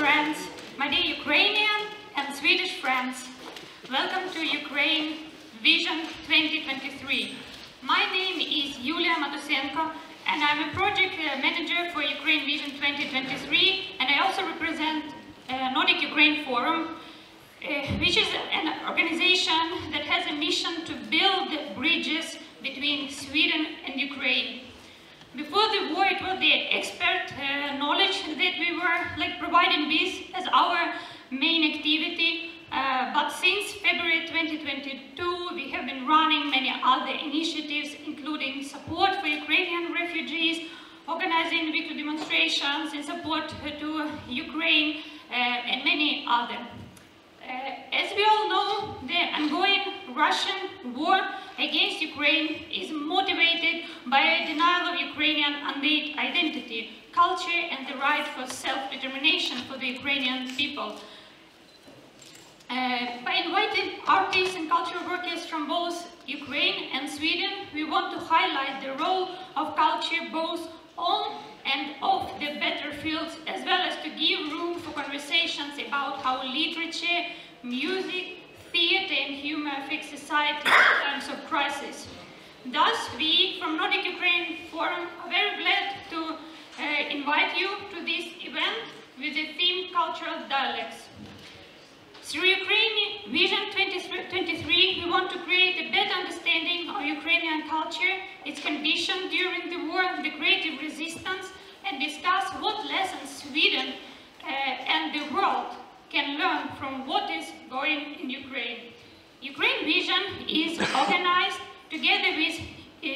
Friends, my dear Ukrainian and Swedish friends, welcome to Ukraine Vision 2023. My name is Yulia Matusenko and I'm a project uh, manager for Ukraine Vision 2023 and I also represent uh, Nordic Ukraine Forum, uh, which is an organization that has a mission to build bridges between Sweden and Ukraine. Before the war, it was the expert uh, knowledge that we were like providing this as our main activity. Uh, but since February 2022, we have been running many other initiatives, including support for Ukrainian refugees, organizing weekly demonstrations in to Ukraine, uh, and many other. Uh, as we all know, the ongoing Russian war against Ukraine is motivated by a denial of Ukrainian innate identity, culture and the right for self-determination for the Ukrainian people. Uh, by inviting artists and cultural workers from both Ukraine and Sweden, we want to highlight the role of culture both on and off the battlefields, as well as to give room for conversations about how literature, music, theatre and humor affect society in times of crisis. Thus, we from Nordic Ukraine Forum are very glad to uh, invite you to this event with the theme Cultural Dialogues. Through Ukraine Vision 2023, we want to create a better understanding of Ukrainian culture, its condition during the war, the creative resistance, and discuss what lessons Sweden uh, and the world can learn from what is going in Ukraine. Ukraine Vision is organized together with uh,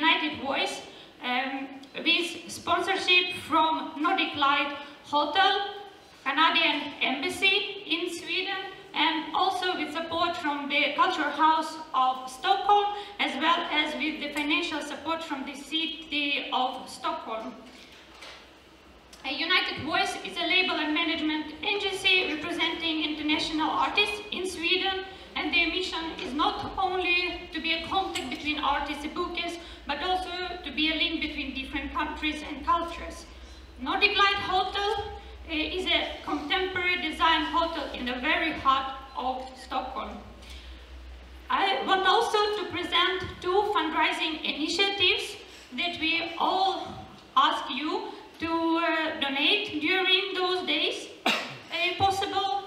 United Voice um, with sponsorship from Nordic Light Hotel, Canadian Embassy in Sweden, and also with support from the Cultural House of Stockholm, as well as with the financial support from the City of Stockholm. A United Voice is a label and management agency representing international artists in Sweden, and their mission is not only to be a contact between artists and bookers, but also to be a link between different countries and cultures. Nordic Light Hotel is a contemporary design hotel in the very heart of Stockholm. I want also to present two fundraising initiatives that we all ask you to uh, donate during those days. If possible,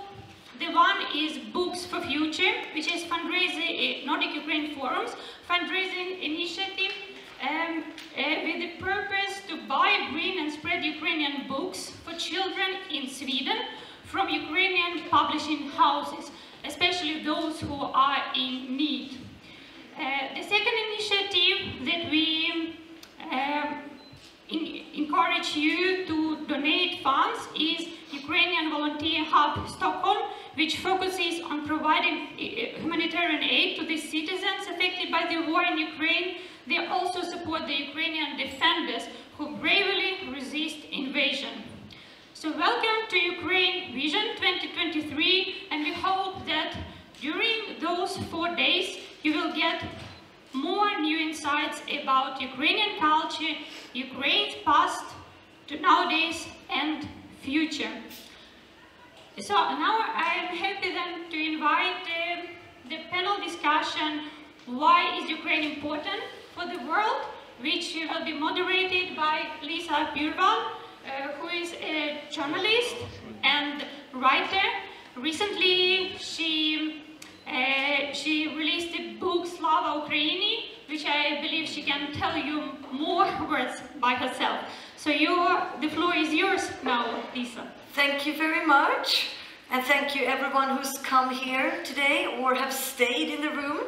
the one is Books for Future, which is fundraising, uh, Nordic Ukraine Forums fundraising initiative um, uh, with the purpose to buy, bring and spread Ukrainian books for children in Sweden from Ukrainian publishing houses, especially those who are in need. Uh, the second initiative that we um, in encourage you to donate funds is Ukrainian Volunteer Hub Stockholm, which focuses on providing uh, humanitarian aid to the citizens affected by the war in Ukraine they also support the Ukrainian defenders who bravely resist invasion. So welcome to Ukraine Vision 2023 and we hope that during those four days you will get more new insights about Ukrainian culture, Ukraine's past to nowadays and future. So now I'm happy then to invite uh, the panel discussion why is Ukraine important for the world, which will be moderated by Lisa Bjurwald, uh, who is a journalist and writer. Recently, she uh, she released a book Slava Ukraini, which I believe she can tell you more words by herself. So your, the floor is yours now, Lisa. Thank you very much. And thank you everyone who's come here today or have stayed in the room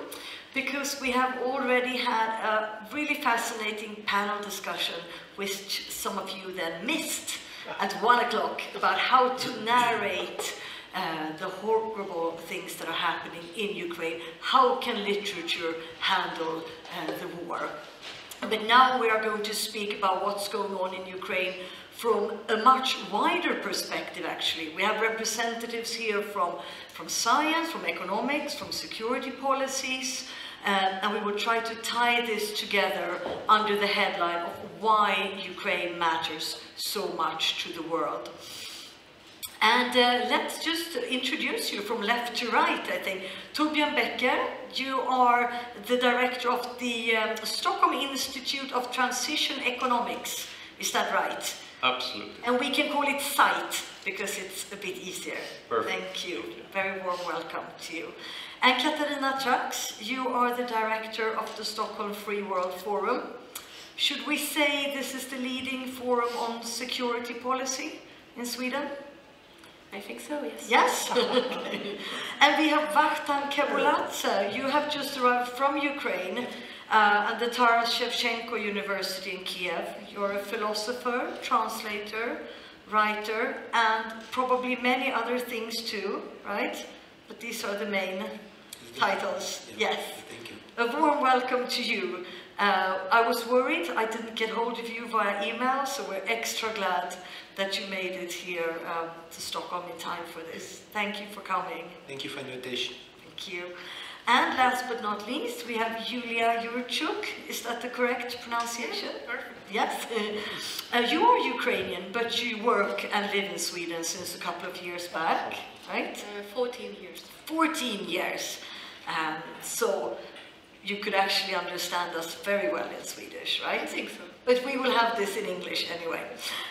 because we have already had a really fascinating panel discussion which some of you then missed at one o'clock about how to narrate uh, the horrible things that are happening in Ukraine. How can literature handle uh, the war? But now we are going to speak about what's going on in Ukraine from a much wider perspective actually. We have representatives here from, from science, from economics, from security policies, um, and we will try to tie this together under the headline of why Ukraine matters so much to the world. And uh, let's just introduce you from left to right, I think. Torbjörn Becker, you are the director of the um, Stockholm Institute of Transition Economics. Is that right? Absolutely. And we can call it SITE because it's a bit easier. Perfect. Thank you. Very warm welcome to you. And Katarina Tracz, you are the director of the Stockholm Free World Forum. Should we say this is the leading forum on security policy in Sweden? I think so, yes. Yes. Okay. And we have Vakhtang Kebuladze. You have just arrived from Ukraine uh, at the Taras Shevchenko University in Kiev. You're a philosopher, translator, writer, and probably many other things too, right? But these are the main titles. Yes. Thank you. A warm welcome to you. Uh, I was worried I didn't get hold of you via email, so we're extra glad that you made it here um, to Stockholm in time for this. Thank you for coming. Thank you for the invitation. Thank you. And last but not least, we have Julia Yurchuk. Is that the correct pronunciation? Perfect. Yes. Uh, you are Ukrainian, but you work and live in Sweden since a couple of years back, right? Uh, 14 years. 14 years. Um, so you could actually understand us very well in Swedish, right? I think so. But we will have this in English anyway.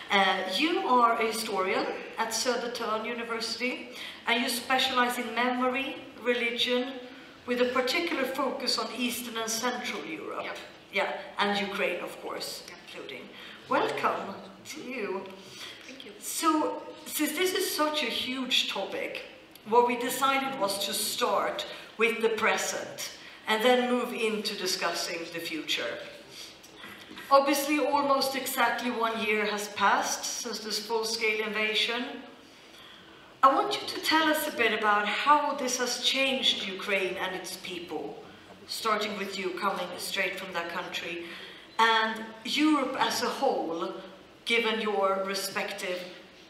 Uh, you are a historian at Södertörn University, and you specialize in memory, religion, with a particular focus on Eastern and Central Europe. Yep. Yeah, and Ukraine, of course, including. Welcome to you. Thank you. So, since this is such a huge topic, what we decided was to start with the present and then move into discussing the future. Obviously, almost exactly one year has passed since this full-scale invasion. I want you to tell us a bit about how this has changed Ukraine and its people, starting with you coming straight from that country, and Europe as a whole, given your respective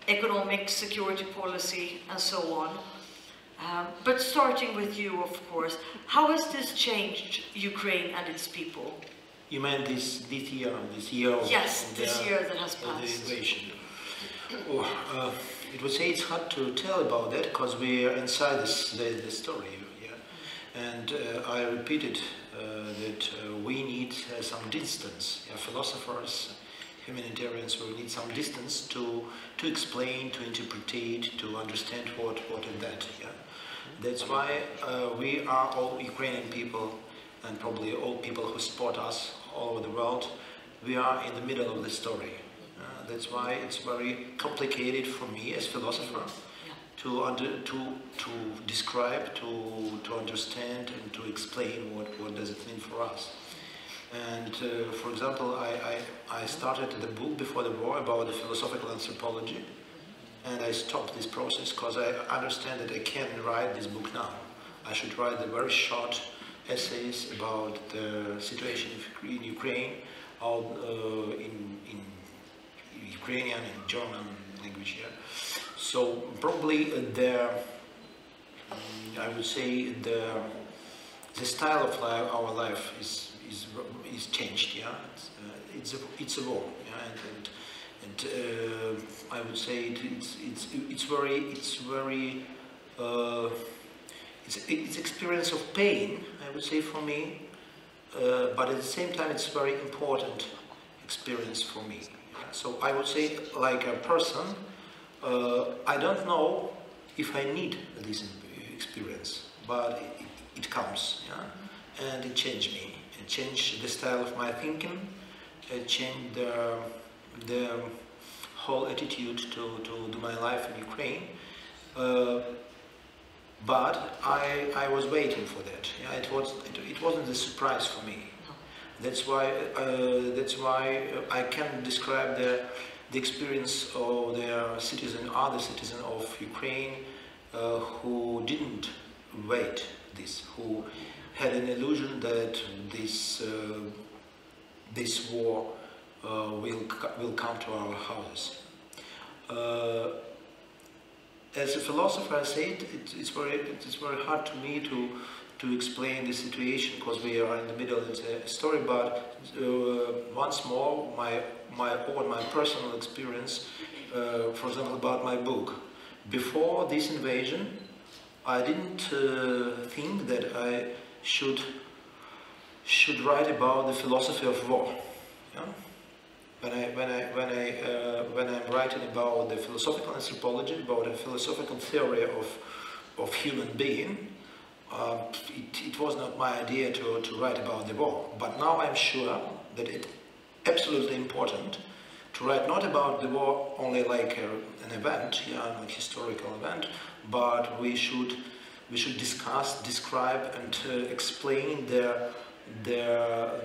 economic security policy and so on. Um, but starting with you, of course, how has this changed Ukraine and its people? You meant this this year, this year Yes, this the, year that has of the passed. invasion. Oh, uh, it would say it's hard to tell about that because we are inside this, the, the story. Yeah? And uh, I repeated uh, that uh, we need uh, some distance. Yeah? Philosophers, humanitarians, we need some distance to to explain, to interpret, to understand what what and that. Yeah? That's why uh, we are all Ukrainian people and probably all people who support us all over the world. We are in the middle of the story. That's why it's very complicated for me as philosopher to under, to to describe, to to understand, and to explain what what does it mean for us. And uh, for example, I, I I started the book before the war about the philosophical anthropology, and I stopped this process because I understand that I can't write this book now. I should write the very short essays about the situation in Ukraine, all uh, in in Ukrainian and German language here. So probably the, I would say the, the style of life, our life is, is, is changed, yeah. It's, uh, it's, a, it's yeah. And, and, and uh, I would say it, it's, it's, it's very, it's very, uh, it's, it's experience of pain, I would say for me, uh, but at the same time it's very important experience for me. So I would say, like a person, uh, I don't know if I need this experience, but it, it comes, yeah? and it changed me. It changed the style of my thinking. It changed the, the whole attitude to, to do my life in Ukraine. Uh, but I, I was waiting for that. Yeah, it was it, it wasn't a surprise for me. That's why uh, that's why I can describe the the experience of the citizen, other citizen of Ukraine, uh, who didn't wait this, who had an illusion that this uh, this war uh, will will come to our houses. Uh, as a philosopher, I say it, it, it's very it's very hard to me to to explain the situation because we are in the middle of the story. But uh, once more, my my own my personal experience, uh, for example, about my book. before this invasion, I didn't uh, think that I should should write about the philosophy of war. Yeah? When I when I when I uh, when I'm writing about the philosophical anthropology, about the philosophical theory of of human being, uh, it, it was not my idea to, to write about the war. But now I'm sure that it's absolutely important to write not about the war only like a, an event, yeah, historical event, but we should we should discuss, describe, and uh, explain the the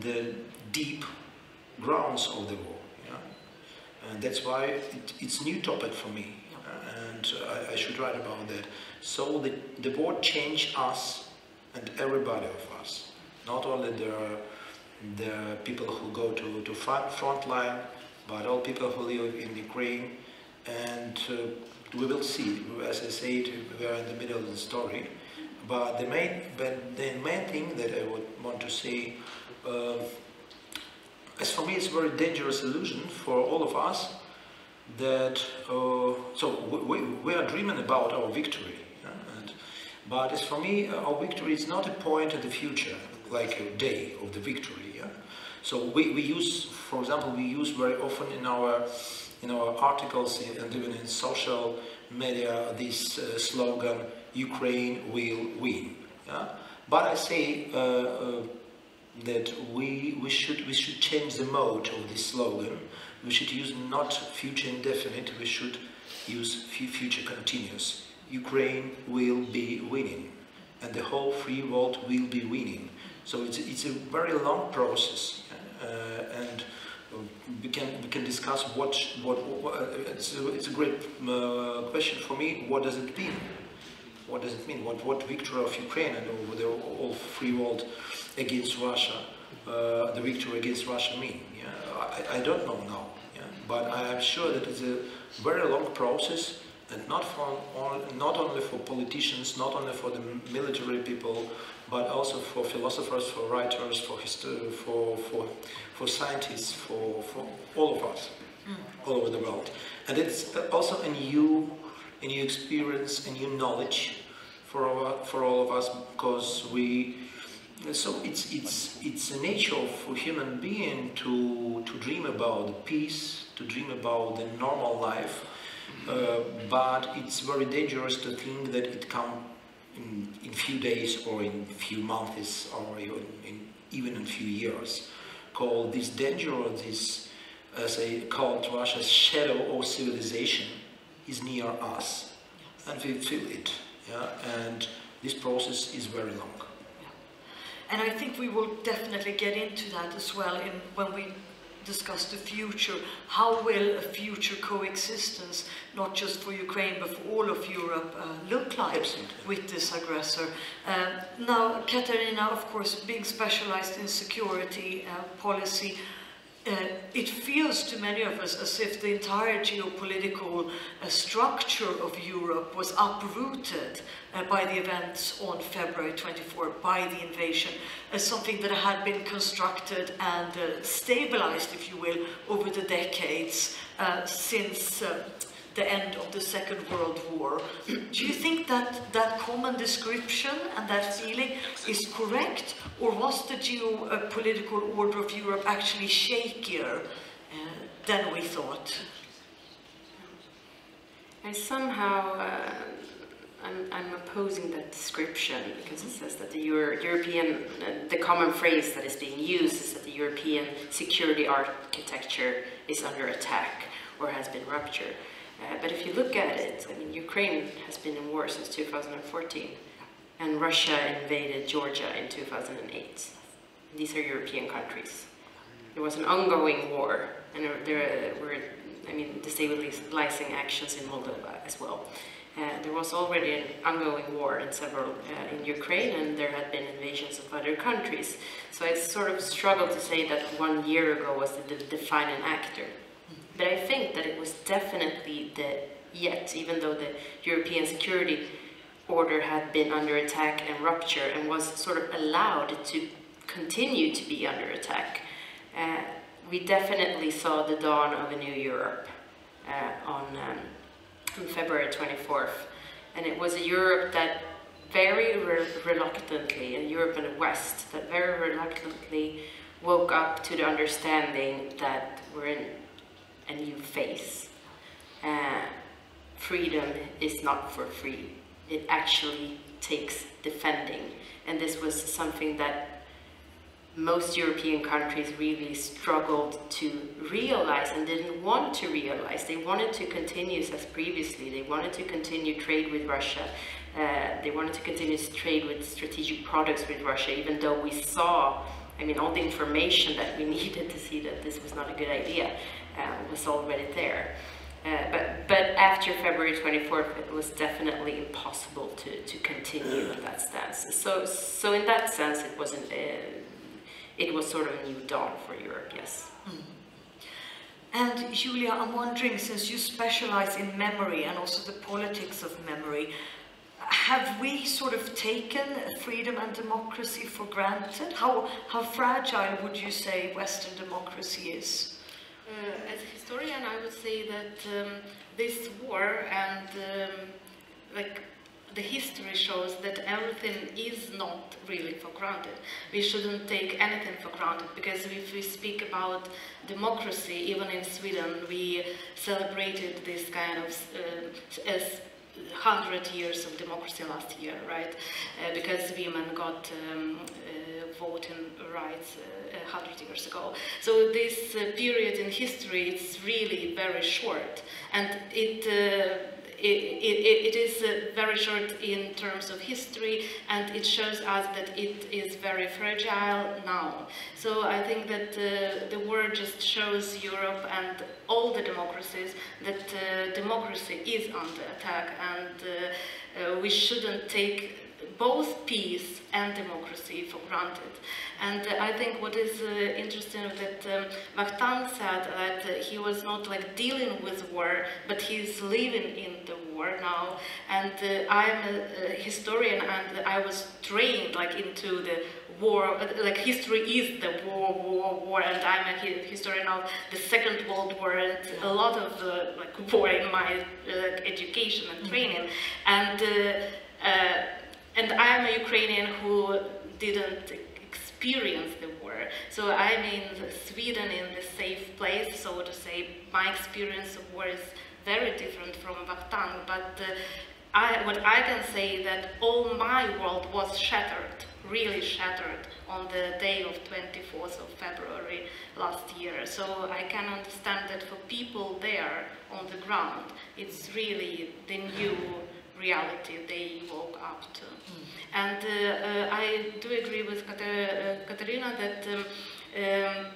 the deep grounds of the war. And that's why it, it's new topic for me, and I, I should write about that. So the the war changed us and everybody of us, not only the the people who go to to front, front line but all people who live in Ukraine. And uh, we will see, as I said, we are in the middle of the story. But the main, but the main thing that I would want to say, uh, as for me, it's a very dangerous illusion for all of us that, uh, so we, we are dreaming about our victory. But as for me, our victory is not a point in the future, like a day of the victory. Yeah? So we, we use, for example, we use very often in our in our articles and even in social media this uh, slogan, Ukraine will win. Yeah? But I say uh, uh, that we, we, should, we should change the mode of this slogan. We should use not future indefinite, we should use future continuous. Ukraine will be winning and the whole free world will be winning. So it's, it's a very long process uh, and we can we can discuss what what, what it's, a, it's a great uh, question for me. What does it mean? What does it mean? What what victory of Ukraine and over the whole free world against Russia, uh, the victory against Russia mean? Yeah, I, I don't know now. Yeah, but I am sure that it's a very long process and not for not only for politicians, not only for the military people, but also for philosophers, for writers, for for for for scientists, for for all of us, mm. all over the world. And it's also a new a new experience, a new knowledge for our, for all of us because we. So it's it's it's a nature for human being to to dream about peace, to dream about the normal life uh, but it's very dangerous to think that it can in, in few days or in few months or even in, even in few years. Called this danger or this, as I call it Russia's shadow of civilization is near us and we feel it. Yeah? And this process is very long. And I think we will definitely get into that as well in, when we discuss the future. How will a future coexistence, not just for Ukraine but for all of Europe, uh, look like Absolutely. with this aggressor? Uh, now, Katarina, of course, being specialized in security uh, policy, uh, it feels to many of us as if the entire geopolitical uh, structure of Europe was uprooted uh, by the events on February 24, by the invasion, as something that had been constructed and uh, stabilized, if you will, over the decades uh, since uh, the end of the Second World War. Do you think that that common description and that feeling is correct, or was the geopolitical order of Europe actually shakier uh, than we thought? I somehow, uh, I'm, I'm, opposing that description because it says that the Euro European, uh, the common phrase that is being used is that the European security architecture is under attack or has been ruptured. Uh, but if you look at it, I mean, Ukraine has been in war since 2014, and Russia invaded Georgia in 2008. These are European countries. There was an ongoing war, and there were, I mean, destabilizing actions in Moldova as well. There was already an ongoing war in several uh, in Ukraine, and there had been invasions of other countries. So I sort of struggle to say that one year ago was the defining actor. But I think that it was definitely the yet, even though the European security order had been under attack and rupture and was sort of allowed to continue to be under attack, uh, we definitely saw the dawn of a new Europe uh, on um, from February 24th. And it was a Europe that very re reluctantly, a Europe and the West, that very reluctantly woke up to the understanding that we're in a new phase. Uh, freedom is not for free. It actually takes defending. And this was something that most European countries really struggled to realize and didn't want to realize. They wanted to continue as previously. They wanted to continue trade with Russia. Uh, they wanted to continue to trade with strategic products with Russia, even though we saw, I mean, all the information that we needed to see that this was not a good idea uh, was already there. Uh, but, but after February 24th, it was definitely impossible to, to continue that stance. So, so in that sense, it wasn't, uh, it was sort of a new dawn for Europe, yes. Mm. And Julia, I'm wondering, since you specialize in memory and also the politics of memory, have we sort of taken freedom and democracy for granted? How, how fragile would you say Western democracy is? Uh, as a historian, I would say that um, this war and um, like the history shows that everything is not really for granted. We shouldn't take anything for granted because if we speak about democracy, even in Sweden, we celebrated this kind of uh, as 100 years of democracy last year, right? Uh, because women got um, uh, voting rights uh, 100 years ago. So this uh, period in history is really very short and it uh, it, it, is uh, very short in terms of history and it shows us that it is very fragile now. So I think that uh, the war just shows Europe and all the democracies that uh, democracy is under attack and we shouldn't take both peace and democracy for granted. And uh, I think what is uh, interesting that um, said that uh, he was not like dealing with war, but he's living in the war now. And uh, I'm a, a, historian and I was trained like into the war, uh, like history is the war, war, war, and I'm a historian of the Second World War and a lot of uh, like war in my education and training. And and I am a Ukrainian who didn't experience the war. So I'm in Sweden in the safe place, so to say. My experience of war is very different from Vakhtang, but uh, I, what I can say that all my world was shattered, really shattered, on the day of 24th of February last year. So I can understand that for people there on the ground, it's really the new reality they woke up to. Mm. And uh, uh, I do agree with uh, that um, um,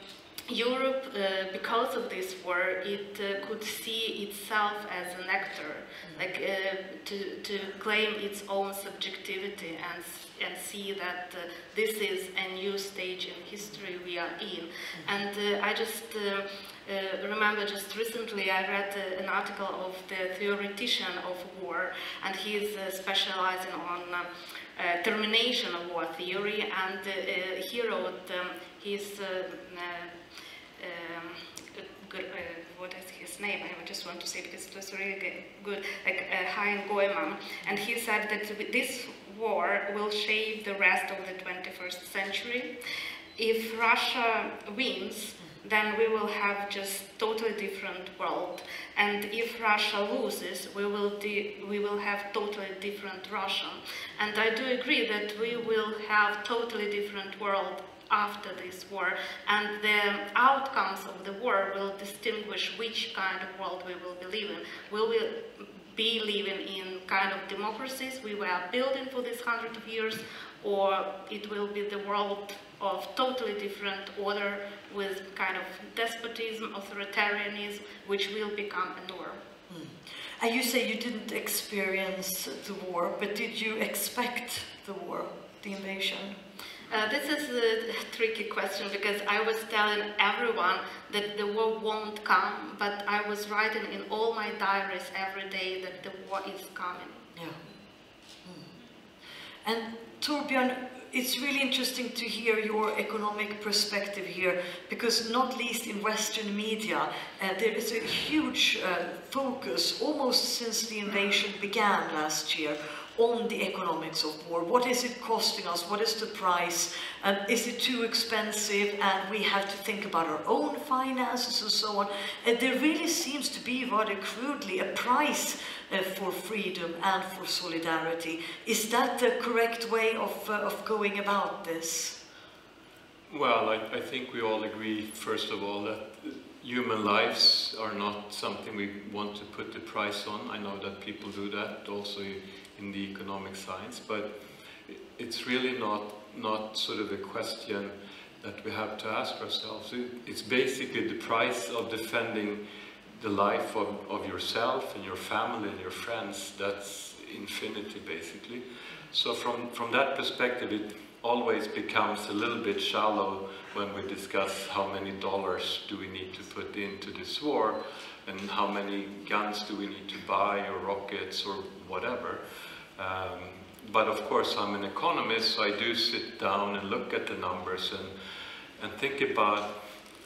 Europe, uh, because of this war, it uh, could see itself as an actor, mm. like uh, to, to claim its own subjectivity and, and see that this is a new stage in history we are in. Mm. And I just uh, remember just recently I read uh, an article of the theoretician of war and he is uh, specializing on termination of war theory and he wrote um, his um, uh, what is his name? I just want to say because it was really good, like uh, Hein Goeman, and he said that this war will shape the rest of the 21st century. If Russia wins, then we will have just totally different world. And if Russia loses, we will, we will have totally different Russia. And I do agree that we will have totally different world after this war and the outcomes of the war will distinguish which kind of world we will be living. Will we be living in kind of democracies we were building for this hundred of years or it will be the world of totally different order with kind of despotism, authoritarianism, which will become a norm. Mm. And you say you didn't experience the war, but did you expect the war, the invasion? Uh, this is a tricky question because I was telling everyone that the war won't come, but I was writing in all my diaries every day that the war is coming. Yeah. Mm. And Torbjörn, it's really interesting to hear your economic perspective here, because not least in Western media, uh, there is a huge uh, focus, almost since the invasion began last year, on the economics of war. What is it costing us? What is the price? Um, is it too expensive? And we have to think about our own finances and so on. And there really seems to be, rather crudely, a price for freedom and for solidarity. Is that the correct way of, uh, of going about this? Well, I, I think we all agree, first of all, that human lives are not something we want to put the price on. I know that people do that also in the economic science, but it's really not, not sort of a question that we have to ask ourselves. It's basically the price of defending the life of, of yourself and your family and your friends. That's infinity, basically. So from, from that perspective, it always becomes a little bit shallow when we discuss how many dollars do we need to put into this war and how many guns do we need to buy or rockets or whatever. Um, but of course, I'm an economist, so I do sit down and look at the numbers and, and think about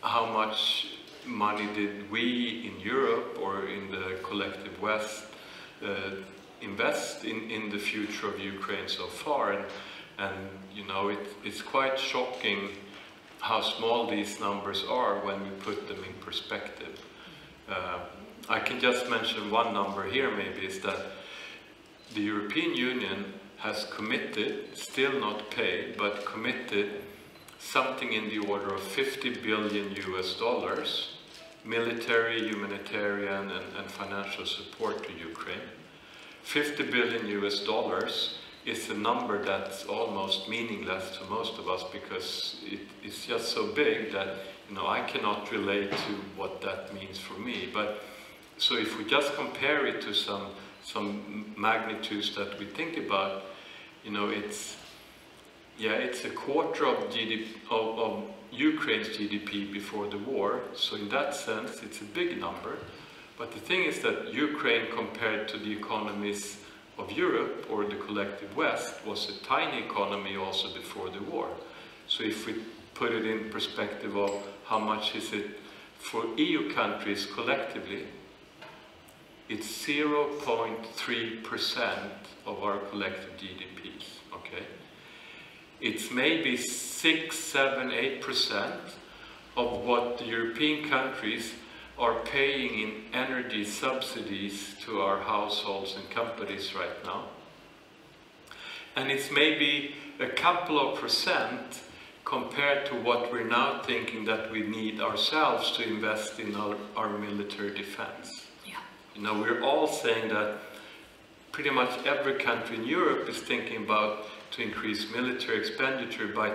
how much money did we in Europe or in the collective West uh, invest in, in the future of Ukraine so far. And, and you know, it, it's quite shocking how small these numbers are when we put them in perspective. Uh, I can just mention one number here maybe, is that the European Union has committed, still not paid, but committed something in the order of 50 billion US dollars, military, humanitarian and, and financial support to Ukraine. 50 billion US dollars is a number that's almost meaningless to most of us because it, it's just so big that you know I cannot relate to what that means for me. But so if we just compare it to some some magnitudes that we think about, you know, it's yeah, it's a quarter of GDP of, of Ukraine's GDP before the war. So in that sense, it's a big number. But the thing is that Ukraine, compared to the economies of Europe or the collective West, was a tiny economy also before the war. So if we put it in perspective of how much is it for EU countries collectively, it's 0.3% of our collective GDPs, okay? It's maybe 6, 7, 8% of what the European countries are paying in energy subsidies to our households and companies right now. And it's maybe a couple of percent compared to what we're now thinking that we need ourselves to invest in our, our military defense. Yeah. You know, we're all saying that pretty much every country in Europe is thinking about to increase military expenditure by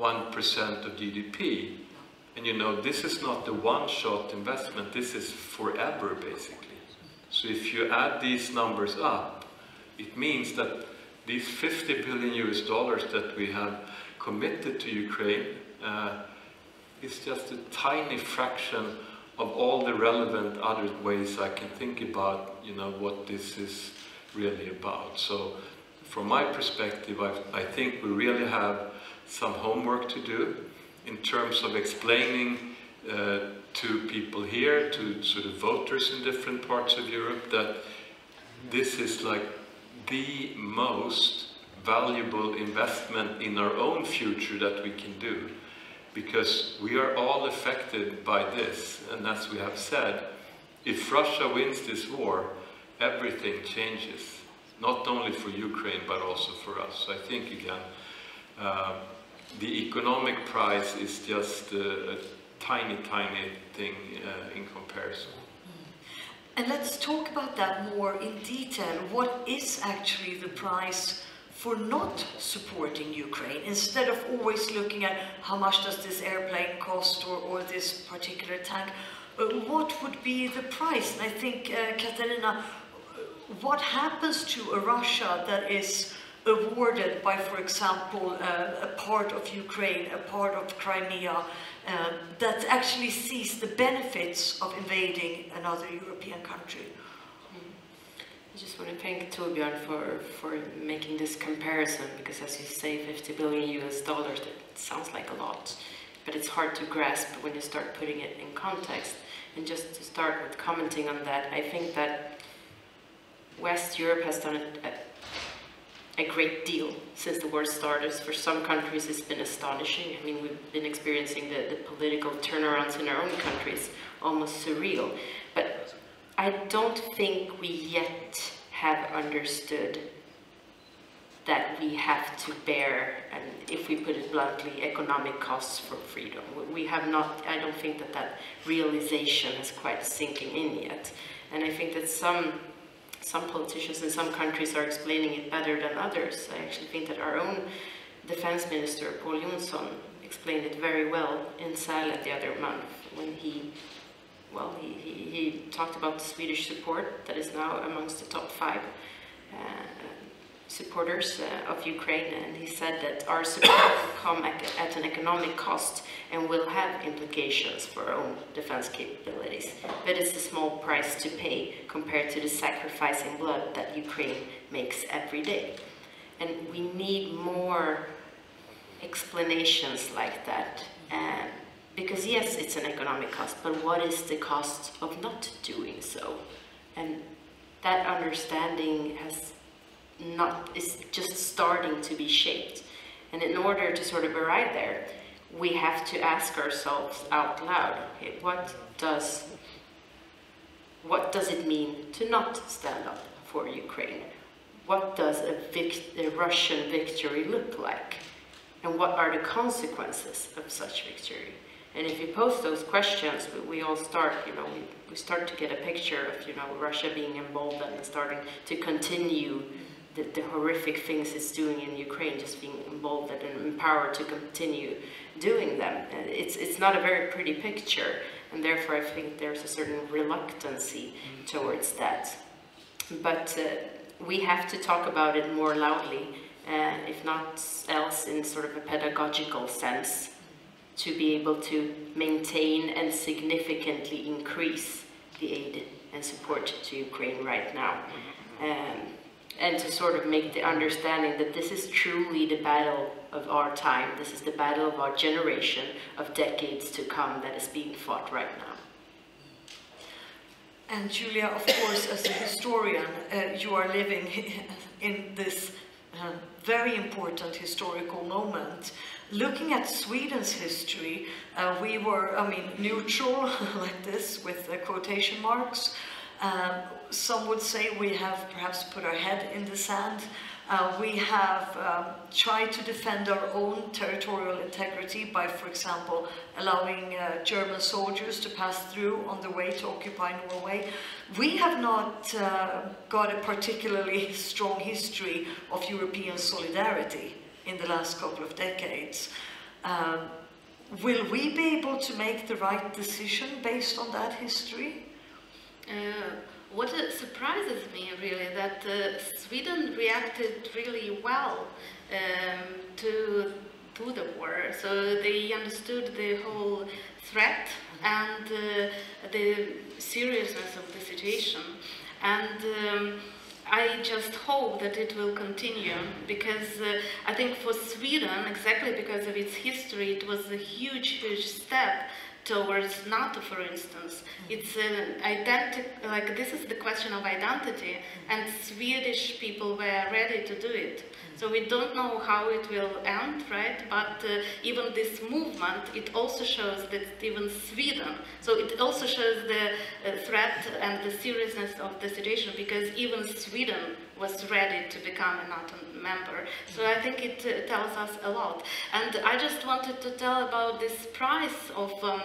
1% of GDP. And you know, this is not the one-shot investment, this is forever basically. So if you add these numbers up, it means that these 50 billion US dollars that we have committed to Ukraine uh, is just a tiny fraction of all the relevant other ways I can think about, you know, what this is really about. So from my perspective, I, I think we really have some homework to do in terms of explaining uh, to people here, to sort of voters in different parts of Europe, that this is like the most valuable investment in our own future that we can do. Because we are all affected by this, and as we have said, if Russia wins this war, everything changes, not only for Ukraine, but also for us. So I think, again, uh, the economic price is just a, a tiny, tiny thing uh, in comparison. And let's talk about that more in detail. What is actually the price for not supporting Ukraine instead of always looking at how much does this airplane cost or, or this particular tank? Uh, what would be the price? And I think, uh, Katarina, what happens to a Russia that is awarded by, for example, uh, a part of Ukraine, a part of Crimea, uh, that actually sees the benefits of invading another European country? I just want to thank Torbjörn for, for making this comparison because as you say 50 billion US dollars, that sounds like a lot, but it's hard to grasp when you start putting it in context. And just to start with commenting on that, I think that West Europe has done a, a great deal since the war started. For some countries it's been astonishing. I mean, we've been experiencing the, the political turnarounds in our own countries, almost surreal. But I don't think we yet have understood that we have to bear, and if we put it bluntly, economic costs for freedom. We have not, I don't think that that realization is quite sinking in yet. And I think that some, some politicians in some countries are explaining it better than others. I actually think that our own defense minister, Pål Jonson, explained it very well in Sälen the other month when he well, he, he, he, talked about the Swedish support that is now amongst the top five uh, supporters uh, of Ukraine, and he said that our support will come at, at, an economic cost and will have implications for our own defense capabilities. But it's a small price to pay compared to the sacrifice in blood that Ukraine makes every day. And we need more explanations like that. Uh, because yes, it's an economic cost, but what is the cost of not doing so? And that understanding has not, is just starting to be shaped. And in order to sort of arrive there, we have to ask ourselves out loud, okay, what does, what does it mean to not stand up for Ukraine? What does a, a Russian victory look like? And what are the consequences of such victory? And if you pose those questions, we, we all start, you know, we, we start to get a picture of, you know, Russia being emboldened and starting to continue the, the horrific things it's doing in Ukraine, just being involved and empowered to continue doing them. It's, it's not a very pretty picture, and therefore I think there's a certain reluctancy towards that. But uh, we have to talk about it more loudly, uh, if not else in sort of a pedagogical sense, to be able to maintain and significantly increase the aid and support to Ukraine right now. Um, and to sort of make the understanding that this is truly the battle of our time, this is the battle of our generation, of decades to come that is being fought right now. And Julia, of course, as a historian, uh, you are living in this uh, very important historical moment looking at Sweden's history, uh, we were, I mean, neutral like this with the quotation marks. Um, some would say we have perhaps put our head in the sand. Uh, we have um, tried to defend our own territorial integrity by, for example, allowing uh, German soldiers to pass through on the way to occupy Norway. We have not uh, got a particularly strong history of European solidarity in the last couple of decades. Um, will we be able to make the right decision based on that history? Uh, what surprises me really that uh, Sweden reacted really well um, to to the war. So they understood the whole threat and uh, the seriousness of the situation. And um, I just hope that it will continue because uh, I think for Sweden, exactly because of its history, it was a huge, huge step towards NATO, for instance. It's an identity, like this is the question of identity, and Swedish people were ready to do it. So we don't know how it will end, right? But uh, even this movement, it also shows that even Sweden, so it also shows the uh, threat and the seriousness of the situation because even Sweden was ready to become a NATO member. So I think it uh, tells us a lot. And I just wanted to tell about this price of um,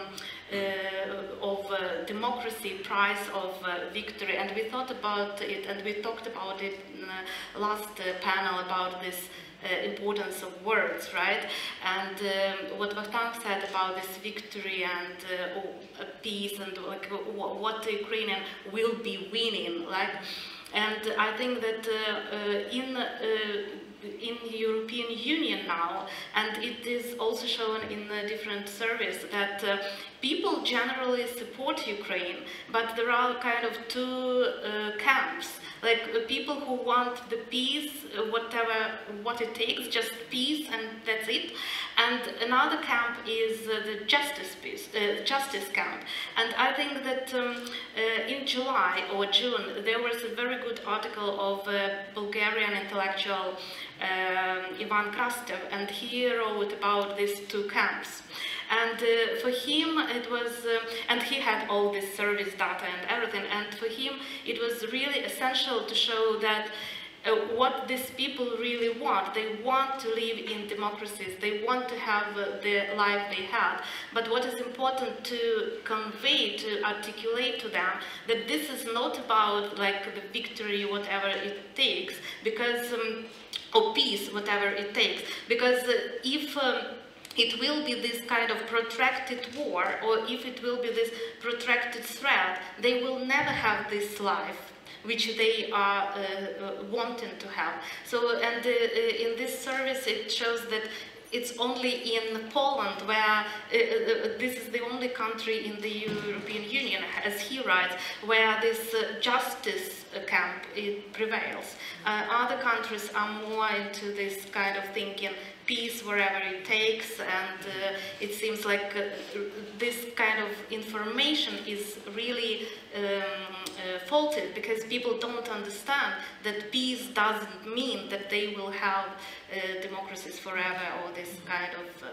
uh, of uh, democracy, price of uh, victory, and we thought about it, and we talked about it in the last panel about this uh, importance of words, right? And um, what Vakhtang said about this victory and uh, peace and like what the Ukrainian will be winning, like, and I think that uh, uh in uh, in the European Union now, and it is also shown in the different surveys that uh, people generally support Ukraine, but there are kind of two uh, camps like uh, people who want the peace, uh, whatever what it takes, just peace and that's it. And another camp is uh, the justice peace, uh, justice camp. And I think that um, uh, in July or June there was a very good article of Bulgarian intellectual um, Ivan Krastev, and he wrote about these two camps. And uh, for him, it was, uh, and he had all this service data and everything, and for him, it was really essential to show that uh, what these people really want. They want to live in democracies. They want to have uh, the life they had. But what is important to convey, to articulate to them, that this is not about like the victory, whatever it takes, because, um, or peace, whatever it takes. Because uh, if um, it will be this kind of protracted war, or if it will be this protracted threat, they will never have this life which they are uh, uh wanting to have. So, and uh, uh, in this service, it shows that it's only in Poland where uh, uh, this is the only country in the European Union, as he writes, where this justice camp prevails. other countries are more into this kind of thinking peace wherever it takes and uh, it seems like uh, this kind of information is really um, uh, faulted because people don't understand that peace doesn't mean that they will have uh, democracies forever or this kind of uh,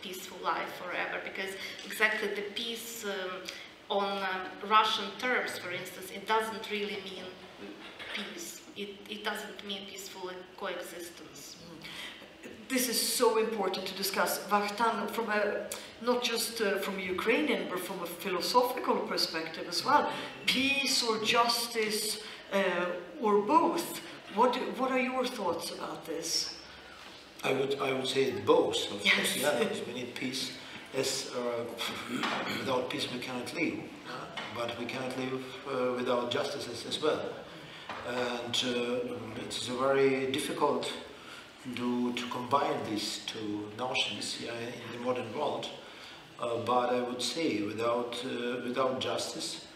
peaceful life forever because exactly the peace um, on um, Russian terms for instance it doesn't really mean peace. It, it doesn't mean peaceful coexistence this is so important to discuss. Vakhtang, from a, not just uh, from a Ukrainian, but from a philosophical perspective as well. Peace or justice uh, or both. What, what are your thoughts about this? I would, I would say both, of yes. course, yeah, we need peace. As, uh, without peace we cannot live, but we cannot live uh, without justice as, as well. And uh, it's a very difficult do to combine these two notions in the modern world. Uh, but I would say without, uh, without justice,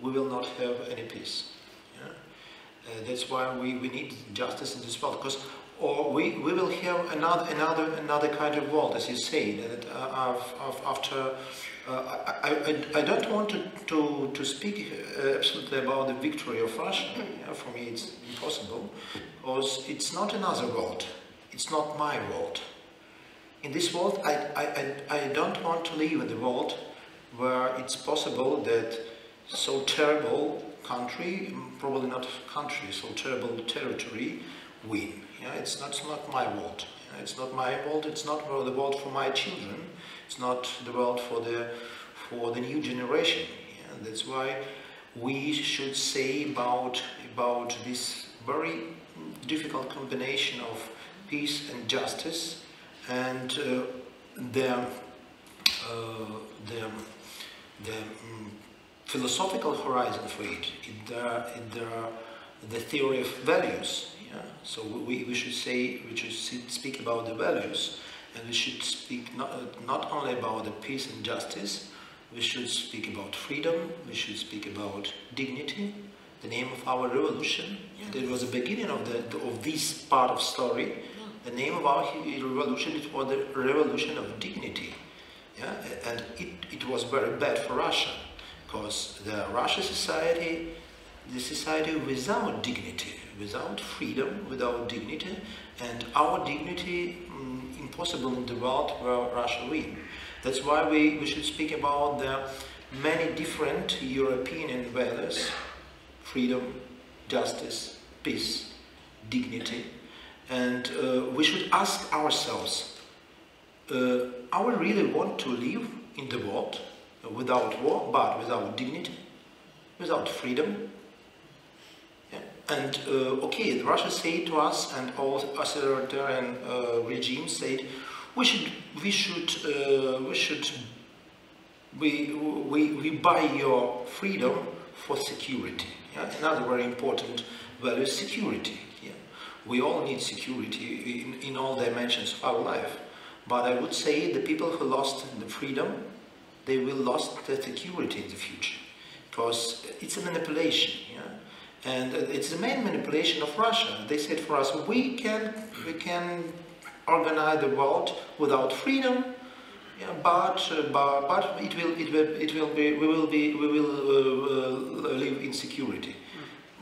we will not have any peace. Yeah? Uh, that's why we, we need justice in this world, because or we, we will have another, another, another kind of world, as you say, that uh, after uh, I, I, I, don't want to, to, to speak uh, absolutely about the victory of Russia. Yeah, for me, it's impossible, because it's not another world. It's not my world. In this world, I, I, I, don't want to live in the world where it's possible that so terrible country, probably not country, so terrible territory, win. Yeah, it's not, it's not my world. It's not my world. It's not the world for my children. It's not the world for the for the new generation. Yeah, that's why we should say about about this very difficult combination of peace and justice and uh, their, uh, their, their um, philosophical horizon for it, in their, in their, the theory of values. Yeah? So we, we should say, we should speak about the values and we should speak not, not only about the peace and justice, we should speak about freedom, we should speak about dignity, the name of our revolution. Yeah. It was the beginning of, the, of this part of story the name of our revolution it was the revolution of dignity. Yeah? And it, it was very bad for Russia because the Russian society, the society without dignity, without freedom, without dignity, and our dignity mm, impossible in the world where Russia win. That's why we, we should speak about the many different European values, freedom, justice, peace, dignity, and uh, we should ask ourselves, uh, we really want to live in the world without war, but without dignity, without freedom? Yeah. And uh, okay, Russia said to us and all authoritarian uh, regimes said, we should, we should, uh, we should, we, we, we buy your freedom for security. Yeah? Another very important value is security. We all need security in, in all dimensions of our life. But I would say the people who lost the freedom they will lose their security in the future because it's a manipulation. Yeah? And it's the main manipulation of Russia. They said for us, we can, we can organize the world without freedom, yeah, but, but, but it will, it will, it will be, we will be, we will uh, uh, live in security.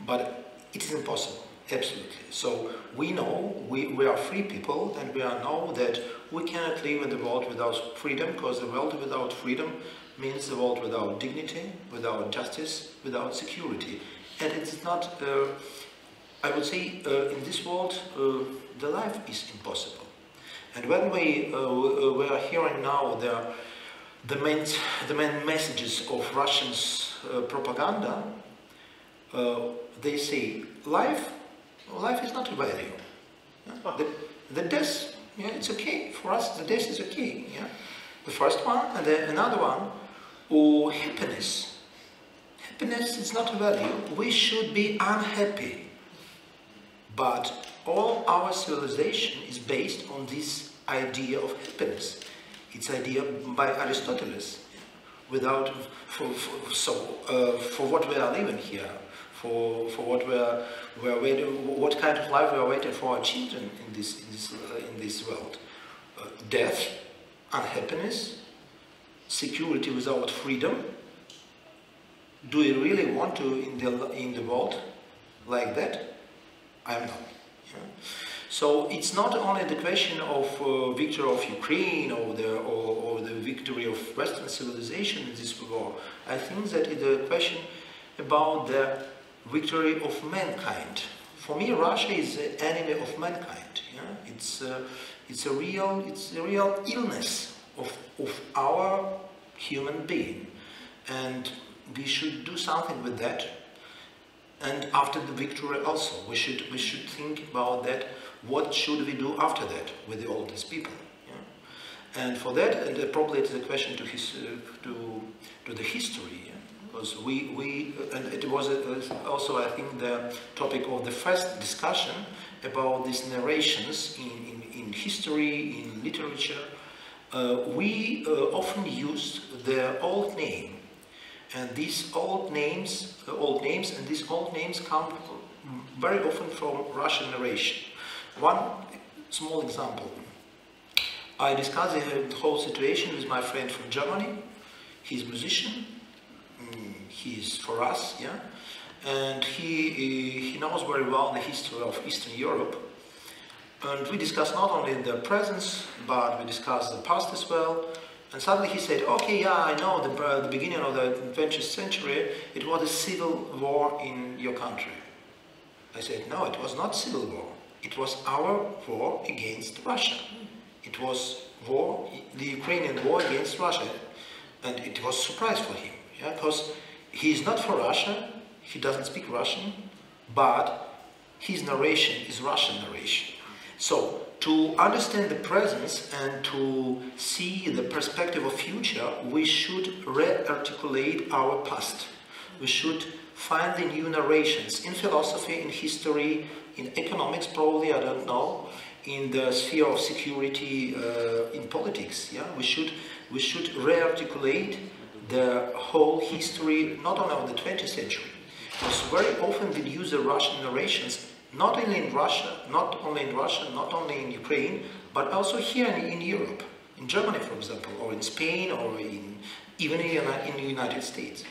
But it is impossible, absolutely. So we know we, we are free people and we know that we cannot live in the world without freedom because the world without freedom means the world without dignity, without justice, without security. And it's not, uh, I would say, uh, in this world, uh, the life is impossible. And when we, uh, uh, we are hearing now the, the, main, the main messages of Russians uh, propaganda, they say life, life is not a value. Yeah? The, the death, yeah, it's okay. For us, the death is okay. Yeah? The first one, and then another one, or happiness. Happiness is not a value. We should be unhappy. But all our civilization is based on this idea of happiness. It's idea by Aristotle. Without, for, for so, uh, for what we are living here, for, for what we are, we are waiting, what kind of life we are waiting for our children in this, in this, uh, in this world. Uh, death, unhappiness, security without freedom. Do we really want to in the, in the world like that? I'm not. Yeah. So it's not only the question of uh, victory of Ukraine or the, or, or, the victory of Western civilization in this war. I think that it's a question about the victory of mankind. For me, Russia is the enemy of mankind. Yeah? It's, uh, it's, a real, it's a real illness of, of our human being. And we should do something with that and after the victory also we should we should think about that what should we do after that with all these people and for that and uh, probably it's a question to his uh, to to the history? Because we we and it was uh, also i think the topic of the first discussion about these narrations in in, in history in literature uh, we uh, often used the old name and these old names, uh, old names, and these old names come very often from Russian narration. One small example. I discussed the whole situation with my friend from Germany. He's a musician. He's for us, yeah. And he, he knows very well the history of Eastern Europe. And we discussed not only the present, but we discussed the past as well. And suddenly he said, okay, yeah, I know, the, uh, the beginning of the 20th century, it was a civil war in your country. I said, no, it was not civil war. It was our war against Russia. It was war, the Ukrainian war against Russia. And it was a surprise for him, yeah, because he is not for Russia, he doesn't speak Russian, but his narration is Russian narration. So to understand the presence and to see the perspective of future, we should re-articulate our past. We should find the new narrations in philosophy, in history, in economics probably, I don't know, in the sphere of security, uh, in politics. Yeah, we should we should re-articulate the whole history, not only of the 20th century, because very often we use the Russian narrations not only in Russia, not only in Russia, not only in Ukraine, but also here in, Europe, in Germany, for example, or in Spain, or in, even in, in the United States.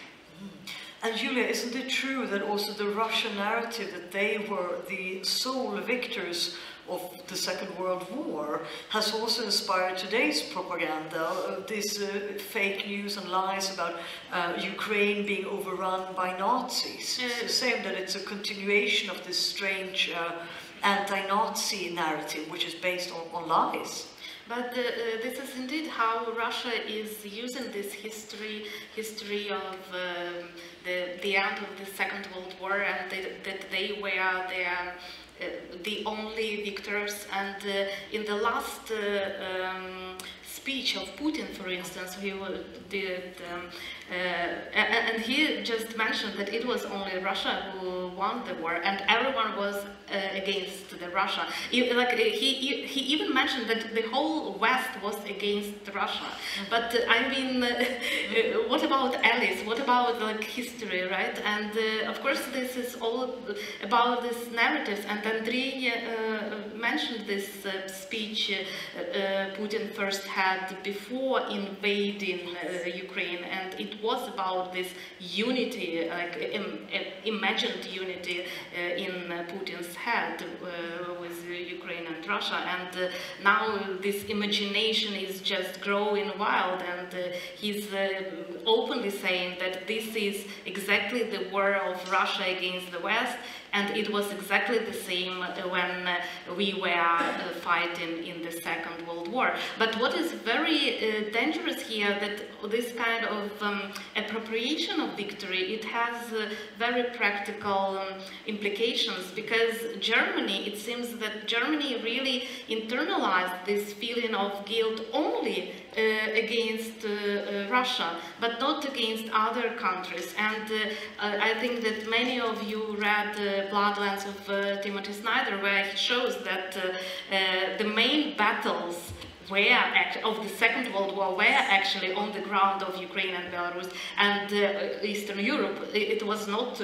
And Julia, isn't it true that also the Russian narrative that they were the sole victors of the Second World War has also inspired today's propaganda, uh, this uh, fake news and lies about uh, Ukraine being overrun by Nazis. It's the same that it's a continuation of this strange uh, anti-Nazi narrative, which is based on, on lies. But uh, uh, this is indeed how Russia is using this history, history of um, the, the end of the Second World War and they, that they were there uh, the only victors. And uh, in the last uh, um, speech of Putin, for instance, he did, um, uh, and, he just mentioned that it was only Russia who won the war, and everyone was uh, against the Russia. He, like he, he even mentioned that the whole West was against Russia. Mm-hmm. But uh, I mean, uh, what about allies? What about like history, right? And uh, of course, this is all about this narratives. And Andrei uh, mentioned this speech Putin first had before invading Ukraine, and it was about this unity, like Im imagined unity uh, in uh, Putin's head uh, with Ukraine and Russia. And now this imagination is just growing wild, and he's openly saying that this is exactly the war of Russia against the West, and it was exactly the same when uh, we were uh, fighting in the Second World War. But what is very uh, dangerous here that this kind of um, appropriation of victory, it has uh, very practical um, implications because Germany, it seems that Germany really internalized this feeling of guilt only uh, against uh, Russia, but not against other countries. And I think that many of you read Bloodlands of uh, Timothy Snyder, where he shows that uh, uh, the main battles were of the Second World War were actually on the ground of Ukraine and Belarus and uh, Eastern Europe. It was not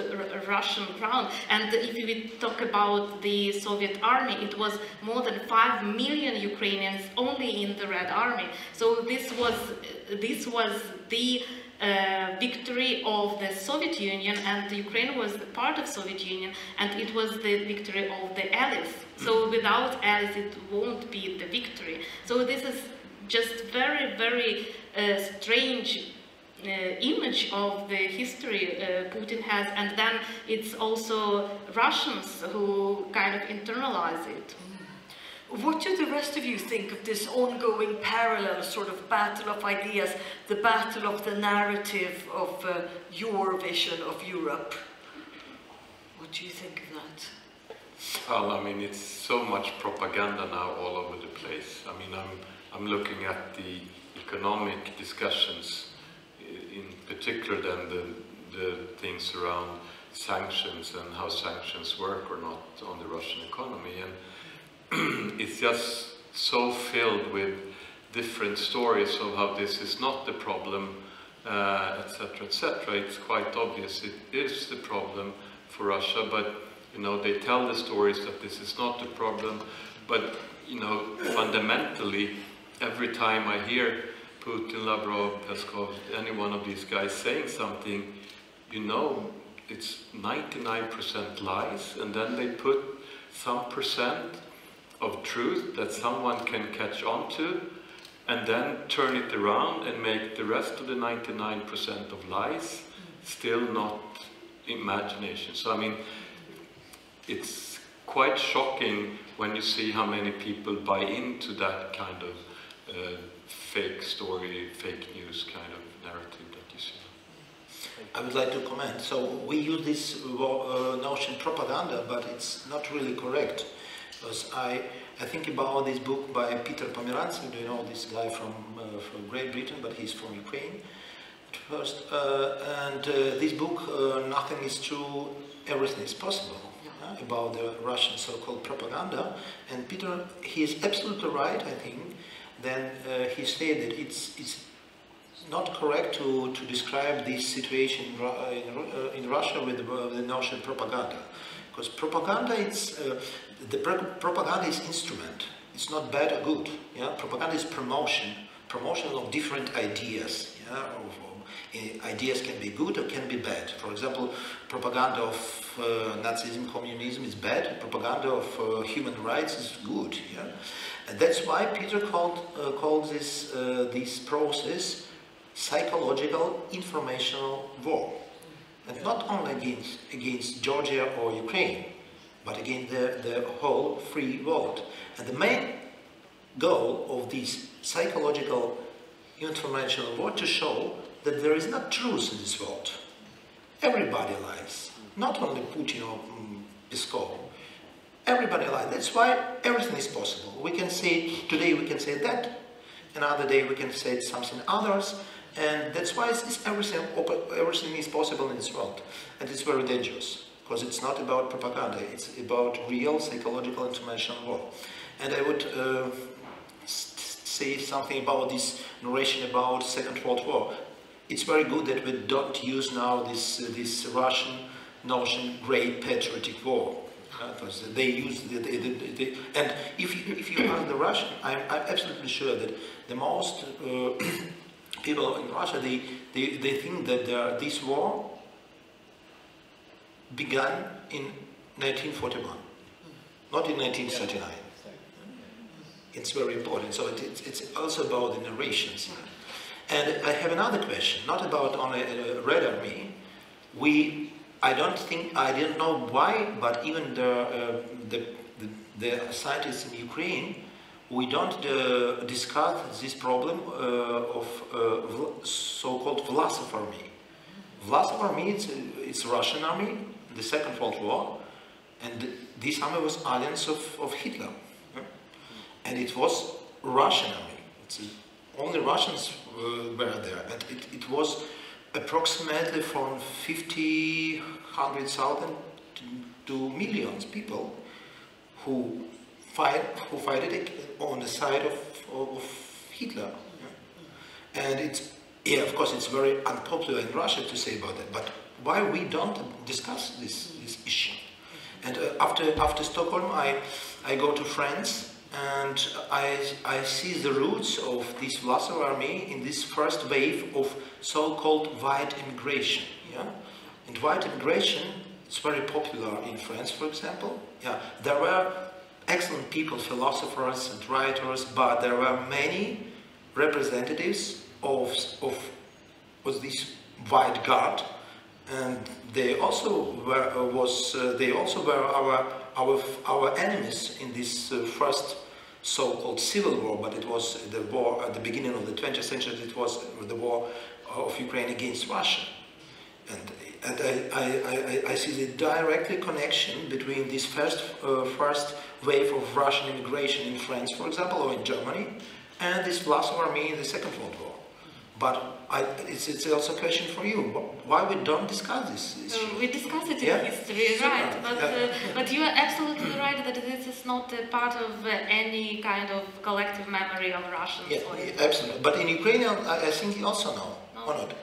Russian ground. And if we talk about the Soviet army, it was more than five million Ukrainians only in the Red Army. So this was this was the uh, victory of the Soviet Union and Ukraine was part of Soviet Union and it was the victory of the Allies. So without Allies it won't be the victory. So this is just very, very uh, strange uh, image of the history uh, Putin has and then it's also Russians who kind of internalize it. What do the rest of you think of this ongoing parallel sort of battle of ideas, the battle of the narrative of uh, your vision of Europe? What do you think of that? Well, I mean, it's so much propaganda now all over the place. I mean, I'm, I'm looking at the economic discussions, in particular then the, the things around sanctions and how sanctions work or not on the Russian economy. And it's just so filled with different stories of how this is not the problem, etc., uh, etc. Et it's quite obvious it is the problem for Russia, but you know they tell the stories that this is not the problem, but you know fundamentally, every time I hear Putin, Lavrov, Peskov, any one of these guys saying something, you know, it's 99% lies, and then they put some percent of truth that someone can catch on to and then turn it around and make the rest of the 99% of lies still not imagination. So I mean, it's quite shocking when you see how many people buy into that kind of uh, fake story, fake news kind of narrative that you see. I would like to comment. So we use this uh, notion propaganda, but it's not really correct because I, I think about this book by Peter Pomerantsev, do you know this guy from, uh, from Great Britain, but he's from Ukraine at first, uh, and uh, this book, Nothing is True, Everything is Possible, about the Russian so-called propaganda, and Peter, he is absolutely right, I think, then uh, he said that it's, it's not correct to, to describe this situation in, in, in Russia with the, the notion propaganda. Because propaganda, it's, uh, the propaganda is instrument. It's not bad or good. Yeah? Propaganda is promotion, promotion of different ideas. Yeah? Of, uh, ideas can be good or can be bad. For example, propaganda of uh, Nazism, communism is bad. Propaganda of uh, human rights is good. Yeah? And that's why Peter called, uh, called this, uh, this process psychological informational war. And not only against, against Georgia or Ukraine, but against the, the whole free world. And the main goal of this psychological informational war to show that there is not truth in this world. Everybody lies, not only Putin or um, Peskov. Everybody lies. That's why everything is possible. We can say, today we can say that another day we can say something others, and that's why it's, it's everything, everything is possible in this world, and it's very dangerous because it's not about propaganda, it's about real psychological information war. And I would uh, say something about this narration about Second World War. It's very good that we don't use now this, uh, this Russian notion, great patriotic war. Because uh, they use the, the, the, and if you, if you ask the Russian, I'm, I'm absolutely sure that the most uh, people in Russia, they, they, they think that this war began in 1941, not in 1939. It's very important. So it, it's, also about the narrations. And I have another question, not about only uh, Red Army. We, I don't think, I didn't know why, but even the, uh, the, the, the, scientists in Ukraine, we don't uh, discuss this problem uh, of uh, so-called Vlasov army. Vlasov army, it's, it's Russian army, the Second World War, and this army was alliance of, of Hitler. And it was Russian army. It's, only Russians uh, were there, and it, it was approximately from 50, 100,000 to, to millions people who fight who fight it on the side of, of Hitler. And it's yeah, of course, it's very unpopular in Russia to say about that, but why we don't discuss this, this issue. And uh, after, after Stockholm, I, I go to France and I, I see the roots of this Vlasov army in this first wave of so-called white immigration. Yeah? And white immigration is very popular in France, for example. Yeah, there were excellent people, philosophers and writers, but there were many representatives of, of, of this white guard and they also were was uh, they also were our our our enemies in this uh, first so-called civil war, but it was the war at the beginning of the 20th century. It was the war of Ukraine against Russia, and and I, I, I, I see the direct connection between this first uh, first wave of Russian immigration in France, for example, or in Germany, and this Vlasov army in the Second World War. But I, it's, it's also a question for you. Why we don't discuss this issue? Uh, we discuss it in yeah? history, right? But, uh, but you are absolutely right that this is not a part of uh, any kind of collective memory of Russians. Yeah, absolutely. But in Ukrainian, I, I think you also know, no. or not?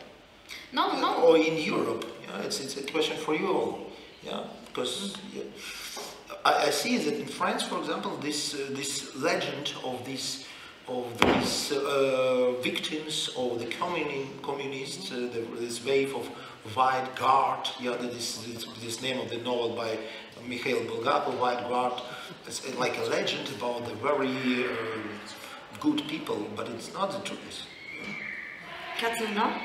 No, no. Or in Europe, yeah, it's, it's a question for you all. Yeah, because yeah, I, I, see that in France, for example, this uh, this legend of this of these uh, victims of the communists, uh, the, this wave of White Guard, yeah, this, this, this, name of the novel by Mikhail Bulgakov, White Guard, it's like a legend about the very uh, good people, but it's not the truth. Katarina?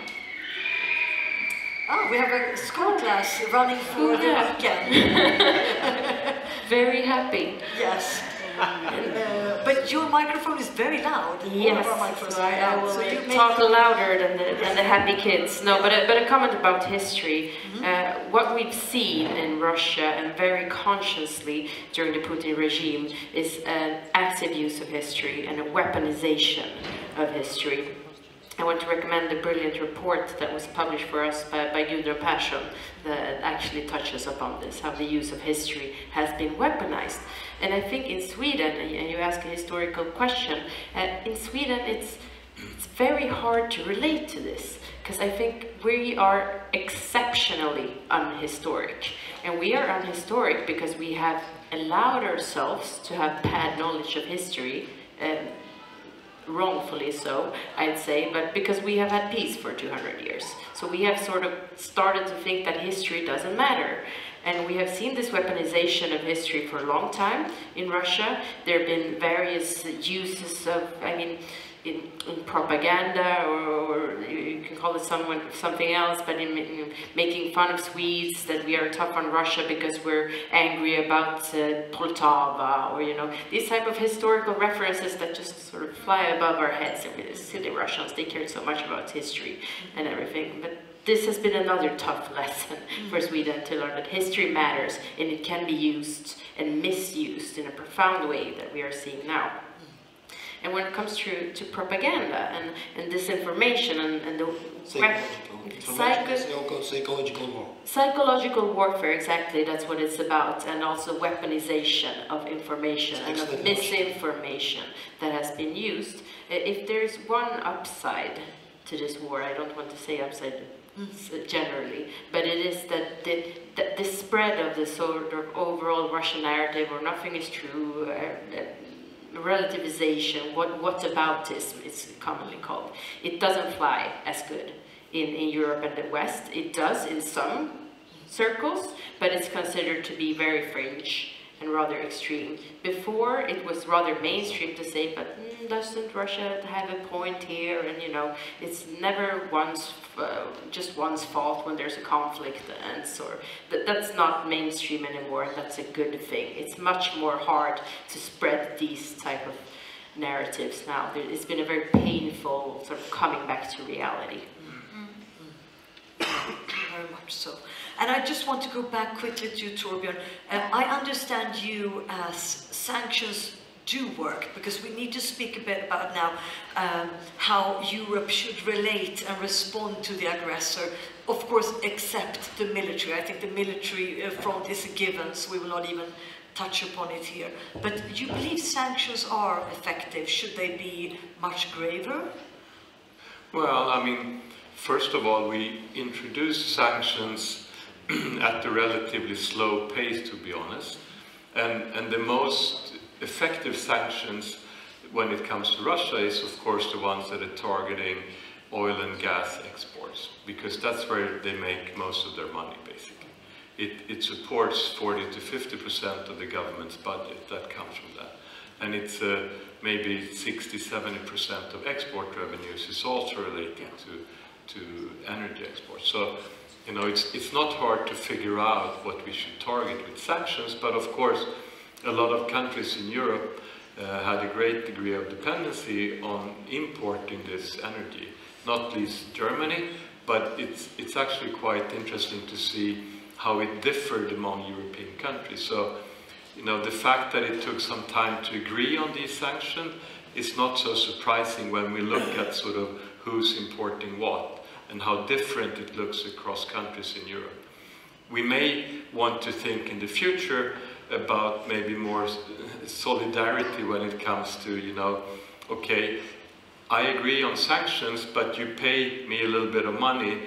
Oh, we have a school class running for the weekend. very happy. Yes. Uh, but your microphone is very loud. Yes, so I, I will so talk louder than the, than the happy kids. No, but a, but a comment about history. Mm -hmm. uh, what we've seen in Russia and very consciously during the Putin regime is an active use of history and a weaponization of history. I want to recommend the brilliant report that was published for us by, by Gudrun that actually touches upon this, how the use of history has been weaponized. And I think in Sweden, and you ask a historical question, uh, in Sweden it's, it's very hard to relate to this, because I think we are exceptionally unhistoric. And we are unhistoric because we have allowed ourselves to have bad knowledge of history, um, wrongfully so, I'd say, but because we have had peace for 200 years. So we have sort of started to think that history doesn't matter. And we have seen this weaponization of history for a long time in Russia. There have been various uses of, I mean, in, in propaganda, or, or, you can call it someone, something else, but in, in, making fun of Swedes, that we are tough on Russia because we're angry about uh, Poltava, or you know, these type of historical references that just sort of fly above our heads. I mean, the silly Russians, they cared so much about history and everything, but this has been another tough lesson for Sweden to learn that history matters and it can be used and misused in a profound way that we are seeing now. And when it comes to, to propaganda and, and disinformation and, and the Psychological, Psycho- psycho- psychological war. Psychological warfare, exactly, that's what it's about, and also weaponization of information and of misinformation that has been used. If there's one upside to this war, I don't want to say upside generally, but it is that the, that the spread of the sort of overall Russian narrative or nothing is true, uh, uh, relativization, what whataboutism it's commonly called. It doesn't fly as good in, in Europe and the West. It does in some circles, but it's considered to be very fringe and rather extreme. Before, it was rather mainstream to say, but mm, doesn't Russia have a point here? And you know, it's never one's uh, just one's fault when there's a conflict, and so that, that's not mainstream anymore. That's a good thing. It's much more hard to spread these type of narratives now. There- It's been a very painful sort of coming back to reality. Very much so. And I just want to go back quickly to Torbjörn. Uh, I understand you as sanctions do work because we need to speak a bit about now um, how Europe should relate and respond to the aggressor. Of course, except the military. I think the military uh, front is a given, so we will not even touch upon it here. But do you believe sanctions are effective? Should they be much graver? Well, I mean, first of all, we introduced sanctions at a relatively slow pace, to be honest. And, and the most effective sanctions when it comes to Russia is, of course, the ones that are targeting oil and gas exports, because that's where they make most of their money, basically. It, it supports 40 to 50% of the government's budget that comes from that. And it's uh, maybe 60, 70% of export revenues is also related to, to energy exports. So, you know, it's, it's not hard to figure out what we should target with sanctions, but of course, a lot of countries in Europe uh, had a great degree of dependency on importing this energy, not least Germany, but it's, it's actually quite interesting to see how it differed among European countries. So, you know, the fact that it took some time to agree on these sanctions is not so surprising when we look at sort of who's importing what and how different it looks across countries in Europe. We may want to think in the future about maybe more solidarity when it comes to, you know, okay, I agree on sanctions, but you pay me a little bit of money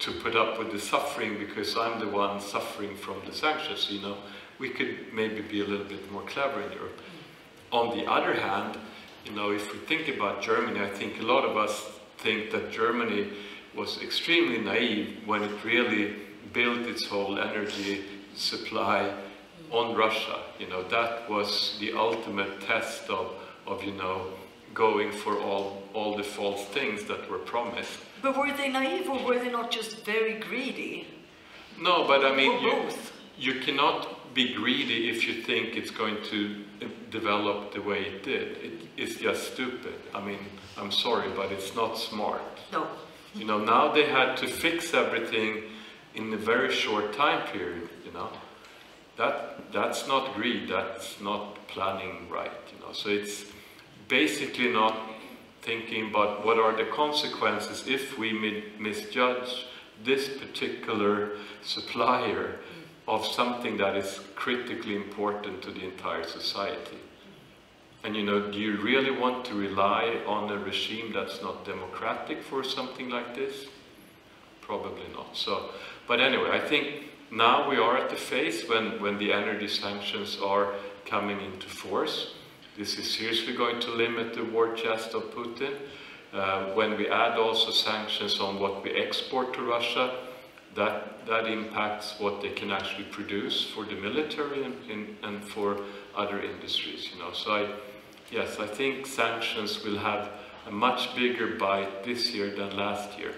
to put up with the suffering because I'm the one suffering from the sanctions, you know. We could maybe be a little bit more clever in Europe. On the other hand, you know, if we think about Germany, I think a lot of us think that Germany was extremely naive when it really built its whole energy supply on Russia. You know, that was the ultimate test of, of you know, going for all, all the false things that were promised. But were they naive or were they not just very greedy? No, but I mean, you, both. you cannot be greedy if you think it's going to uh, develop the way it did. It, it's just stupid. I mean, I'm sorry, but it's not smart. No. You know, now they had to fix everything in a very short time period, you know. That, that's not greed, that's not planning right, you know. So it's basically not thinking about what are the consequences if we mi- misjudge this particular supplier of something that is critically important to the entire society. And you know, do you really want to rely on a regime that's not democratic for something like this? Probably not. So, but anyway, I think now we are at the phase when, when the energy sanctions are coming into force. This is seriously going to limit the war chest of Putin. Uh, when we add also sanctions on what we export to Russia, that, that impacts what they can actually produce for the military and, and, and for other industries. You know, so I, yes, I think sanctions will have a much bigger bite this year than last year.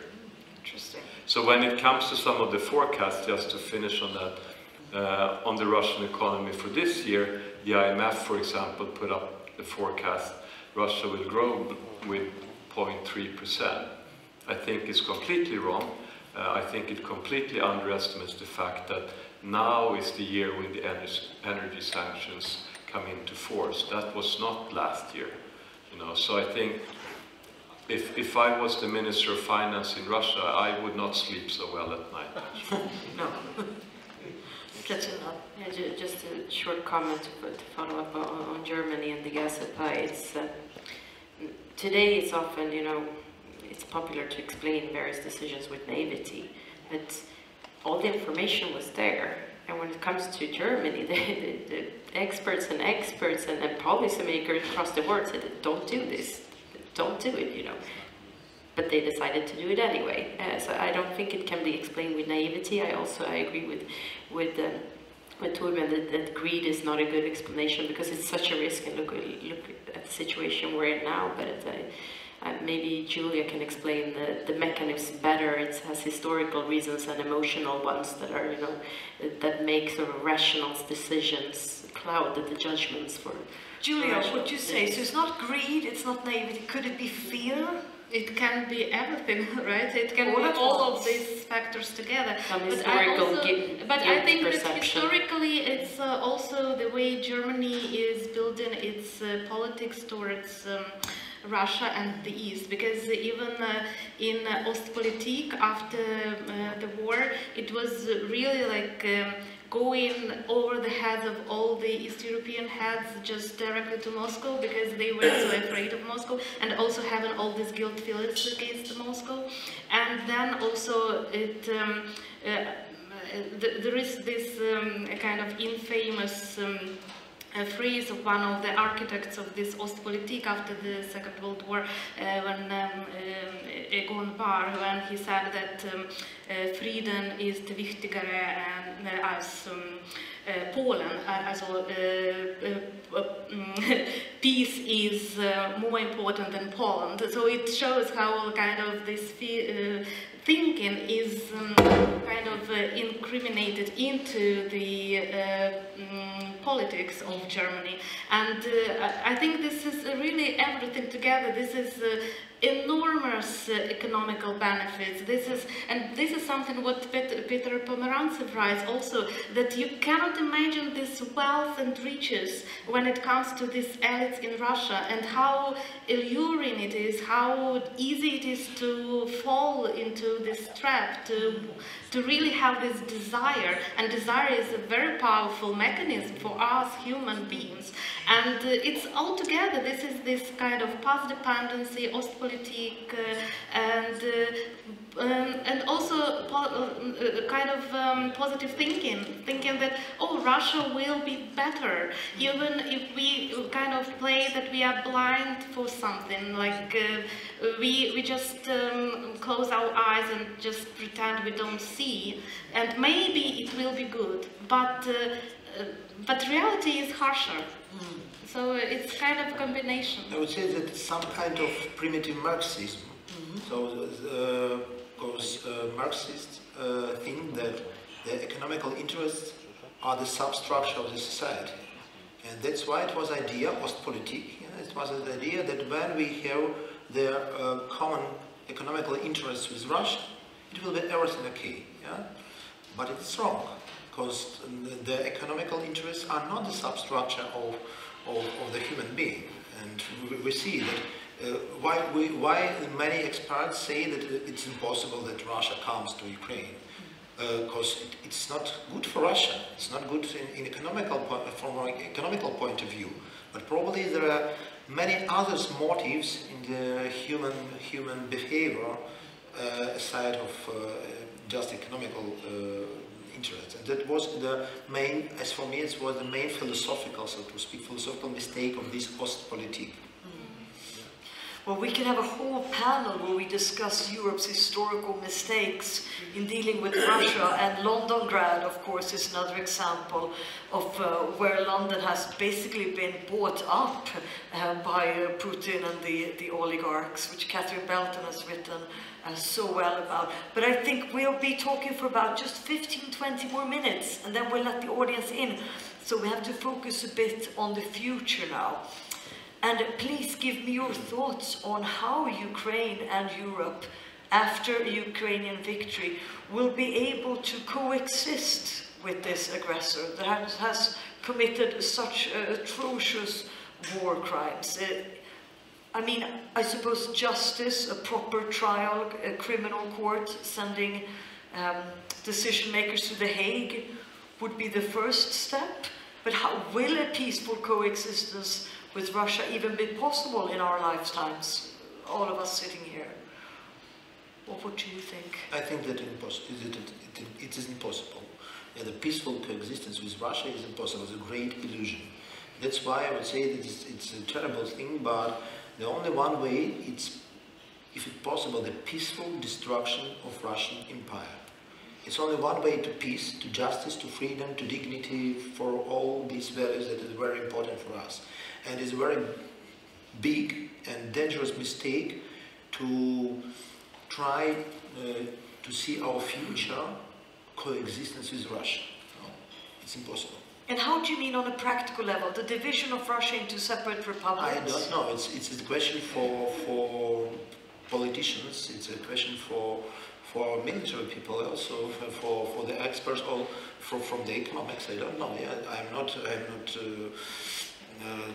Interesting. So when it comes to some of the forecasts, just to finish on that, uh, on the Russian economy for this year, the IMF, for example, put up the forecast Russia will grow with 0.3%. I think it's completely wrong. Uh, I think it completely underestimates the fact that now is the year when the energy, energy sanctions come into force. That was not last year. You know, so I think if, if I was the Minister of Finance in Russia, I would not sleep so well at night. No. Katarina. Yeah, ju- just a short comment to, to follow up on, on Germany and the gas supply. It's uh, today it's often you know it's popular to explain various decisions with naivety, but all the information was there. And when it comes to Germany, the, the, the experts and experts and, policymakers across the world said, "Don't do this, don't do it," you know. But they decided to do it anyway. Uh, so I don't think it can be explained with naivety. I also I agree with with um, with Torbjörn that, that greed is not a good explanation because it's such a risk. And look look at the situation we're in now. But it, uh, uh, maybe Julia can explain the, the mechanism better. It has historical reasons and emotional ones that are you know that make sort of rational decisions cloud the judgments for. Julia, rational- would you say, so it's not greed, it's not naivety, could it be fear? It can be everything, right? It can All be all of these factors together. Some But I historical also- gui- but I guilt think that historically, it's uh, also the way Germany is building its uh, politics towards um, Russia and the East, because even uh, in uh, Ostpolitik after uh, the war, it was really like. Um, going over the heads of all the East European heads just directly to Moscow because they were so afraid of Moscow and also having all these guilt feelings against Moscow. And then also it um, uh, th- there is this um, kind of infamous um, a phrase of one of the architects of this Ostpolitik after the Second World War, uh, when um, um, Egon Bahr, when he said that um, uh, Frieden ist wichtigare än, uh, als um, uh, Polen, uh, also uh, uh, uh, mm, peace is uh, more important than Poland. So it shows how kind of this uh, thinking is um, kind of uh, incriminated into the uh, mm, politics of Germany. And uh, I think this is really everything together. This is uh, enormous uh, economical benefits. This is, and this is something what Pet- Peter Pomerantsev writes also, that you cannot imagine this wealth and riches when it comes to these elites in Russia and how alluring it is, how easy it is to fall into this trap, to, to really have this desire. And desire is a very powerful mechanism for us human beings. And uh, it's all together. This is this kind of past dependency, Ostpolitik, uh, and uh, um, and also po- uh, kind of um, positive thinking, thinking that oh Russia will be better, even if we kind of play that we are blind for something, like uh, we we just um, close our eyes and just pretend we don't see, and maybe it will be good, but uh, uh, but reality is harsher. So it's kind of a combination. I would say that it's some kind of primitive Marxism. So, because uh, Marxists uh, think that the economical interests are the substructure of the society. And that's why it was idea, Ostpolitik, yeah, it was an idea that when we have the uh, common economical interests with Russia, it will be everything okay. Yeah? But it's wrong, because the economical interests are not the substructure of, of, of the human being. And we, we see that uh, why, we, why many experts say that it's impossible that Russia comes to Ukraine. Because it, it's not good for Russia. It's not good in, in economical po- from an economical point of view. But probably there are many other motives in the human human behavior uh, aside of uh, just economical uh, interest. And that was the main, as for me, it was the main philosophical, so to speak, philosophical mistake of this Ostpolitik. Well, we can have a whole panel where we discuss Europe's historical mistakes in dealing with Russia, and Londongrad, of course, is another example of uh, where London has basically been bought up uh, by uh, Putin and the, the oligarchs, which Catherine Belton has written uh, so well about. But I think we'll be talking for about just 15, 20 more minutes, and then we'll let the audience in. So we have to focus a bit on the future now. And please give me your thoughts on how Ukraine and Europe, after Ukrainian victory, will be able to coexist with this aggressor that has, committed such uh, atrocious war crimes. Uh, I mean, I suppose justice, a proper trial, a criminal court sending um, decision makers to The Hague would be the first step. But how will a peaceful coexistence with Russia even be possible in our lifetimes? All of us sitting here. What would you think? I think that it is impossible. Yeah, the peaceful coexistence with Russia is impossible. It's a great illusion. That's why I would say that it's, it's a terrible thing, but the only one way, it's, if it's possible, the peaceful destruction of Russian empire. It's only one way to peace, to justice, to freedom, to dignity, for all these values that is very important for us. And it's a very big and dangerous mistake to try uh, to see our future coexistence with Russia. No, it's impossible. And how do you mean on a practical level, the division of Russia into separate republics? I don't know. It's, it's a question for, for politicians. It's a question for for military people also for, for the experts all for, from the economics. I don't know. Yeah, I'm not. I'm not. Uh, uh,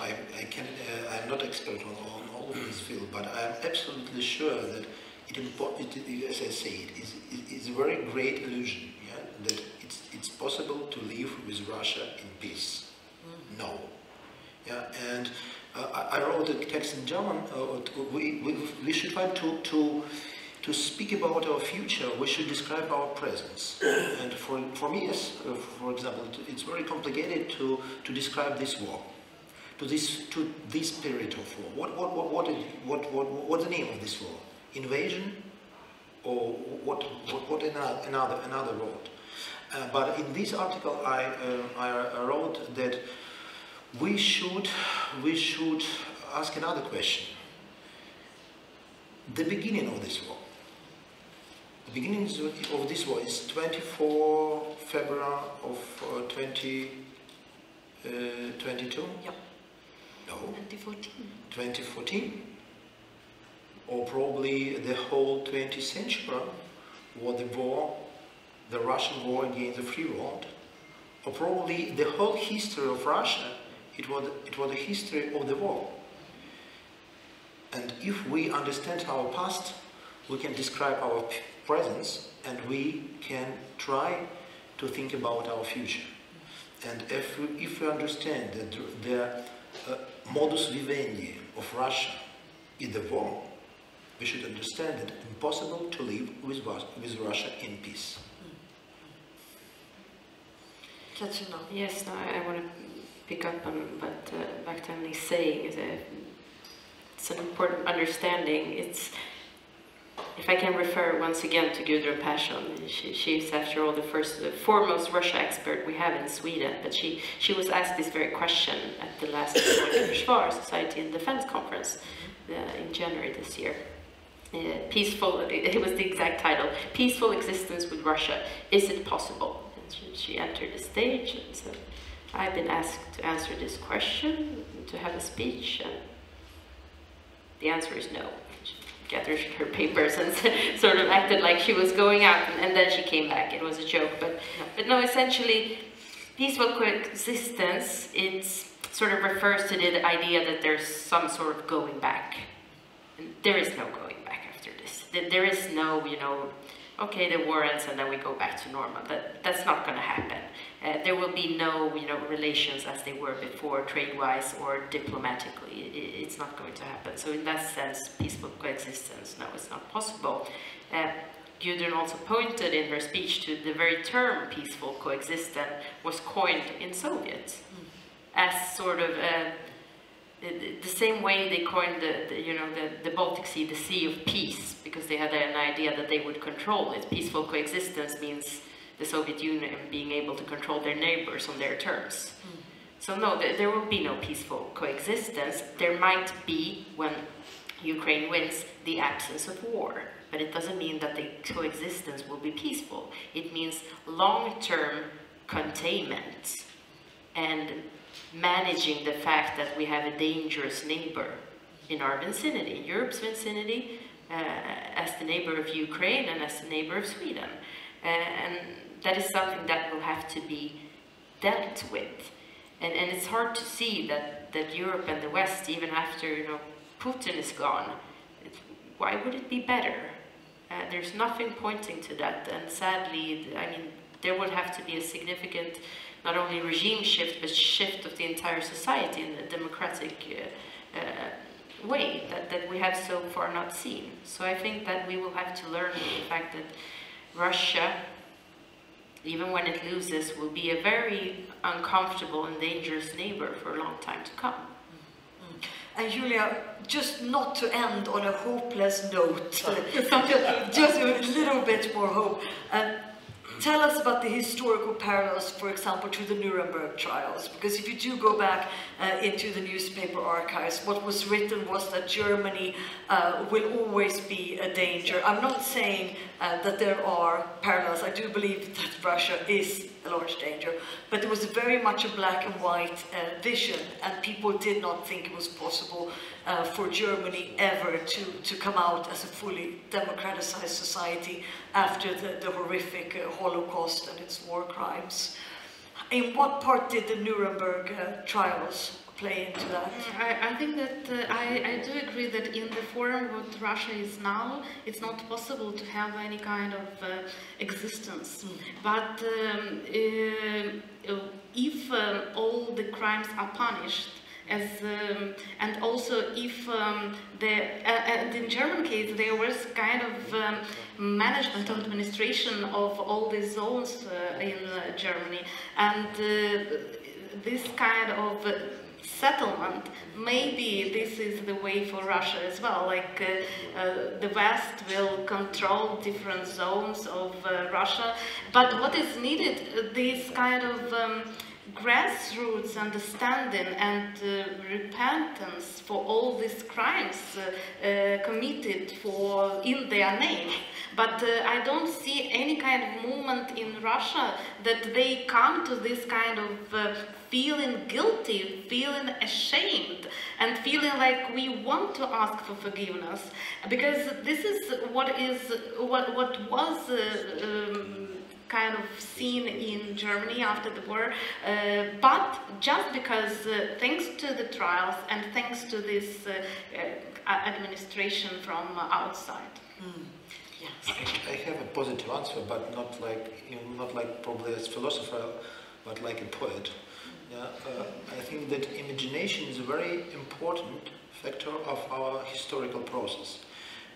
I, I can. Uh, I'm not expert on, on all of this field, but I'm absolutely sure that it, it as I say, it is, it is a very great illusion. Yeah, that it's it's possible to live with Russia in peace. Mm. No. Yeah, and uh, I, I wrote a text in German. Uh, we, we, we should try to, to to speak about our future, we should describe our presence. and for, for me, yes, uh, for example, it's very complicated to, to describe this war, to this, to this period of war. What, what, what, what, is, what, what, what's the name of this war? Invasion? Or what, what, what another, another, another word? Uh, but in this article, I, uh, I wrote that we should, we should ask another question. The beginning of this war the beginning of this war is 24 February of uh, 2022? Uh, yep. No. 2014. 2014? Or probably the whole 20th century was the war, the Russian war against the free world. Or probably the whole history of Russia, it was, it was the history of the war. And if we understand our past, we can describe our presence and we can try to think about our future. And if we, if we understand that the uh, modus vivendi of Russia in the war, we should understand that it's impossible to live with, with Russia in peace. Katrina. Yes, no, I, I want to pick up on what uh, Vakhtang is saying. Is a, it's an important understanding. It's if I can refer once again to Gudrun Persson, she, she's after all the first, the foremost Russia expert we have in Sweden, but she, she was asked this very question at the last Försvar Society and Defense Conference uh, in January this year. Uh, peaceful, it was the exact title, Peaceful Existence with Russia, Is It Possible? And she, she entered the stage and said, I've been asked to answer this question, to have a speech, and the answer is no gathered her papers and sort of acted like she was going out and, and, then she came back. It was a joke, but but no, essentially, peaceful coexistence it sort of refers to the idea that there's some sort of going back. And there is no going back after this. There is no, you know, okay, the war ends and then we go back to normal. That, that's not going to happen. Uh, there will be no, you know, relations as they were before, trade-wise or diplomatically. It, it's not going to happen. So in that sense, peaceful coexistence, no, it's not possible. Uh, Gudrun also pointed in her speech to the very term peaceful coexistence was coined in Soviet mm. as sort of a, the, the, same way they coined the, the, you know the, the Baltic Sea, the Sea of Peace, because they had an idea that they would control it. Peaceful coexistence means the Soviet Union being able to control their neighbors on their terms. Mm. So no, th there will be no peaceful coexistence. There might be, when Ukraine wins, the absence of war. But it doesn't mean that the coexistence will be peaceful. It means long-term containment and managing the fact that we have a dangerous neighbor in our vicinity, Europe's vicinity, uh, as the neighbor of Ukraine and as the neighbor of Sweden. Uh, and that is something that will have to be dealt with. And, and it's hard to see that, that Europe and the West, even after you know Putin is gone, why would it be better? Uh, there's nothing pointing to that, and sadly, I mean, there would have to be a significant, not only regime shift, but shift of the entire society in a democratic uh, uh, way that, that we have so far not seen. So I think that we will have to learn the fact that Russia, even when it loses, will be a very uncomfortable and dangerous neighbor for a long time to come. And Julia, just not to end on a hopeless note, just a little bit more hope. Uh, tell us about the historical parallels, for example, to the Nuremberg trials. Because if you do go back uh, into the newspaper archives, what was written was that Germany uh, will always be a danger. I'm not saying uh, that there are parallels. I do believe that Russia is a large danger, but there was very much a black and white uh, vision, and people did not think it was possible uh, for Germany ever to, to come out as a fully democratized society after the, the horrific uh, Holocaust and its war crimes. In what part did the Nuremberg uh, trials play into that? Mm, I, I think that uh, I, I do agree that in the form what Russia is now, it's not possible to have any kind of uh, existence. But um, uh, if um, all the crimes are punished, as um, and also if um, the uh, in German case there was kind of um, management and administration of all the zones uh, in uh, Germany and uh, this kind of settlement, maybe this is the way for Russia as well. Like uh, uh, the West will control different zones of uh, Russia, but what is needed, this kind of um, grassroots understanding and uh, repentance for all these crimes uh, uh, committed for in their name. But uh, I don't see any kind of movement in Russia that they come to this kind of uh, feeling guilty, feeling ashamed, and feeling like we want to ask for forgiveness, because this is what is what what was. Uh, um, kind of seen in Germany after the war, uh, but just because uh, thanks to the trials and thanks to this uh, uh administration from outside. Mm. Yes. I, I, have a positive answer, but not like you know, not like probably as philosopher, but like a poet. Uh, I think that imagination is a very important factor of our historical process.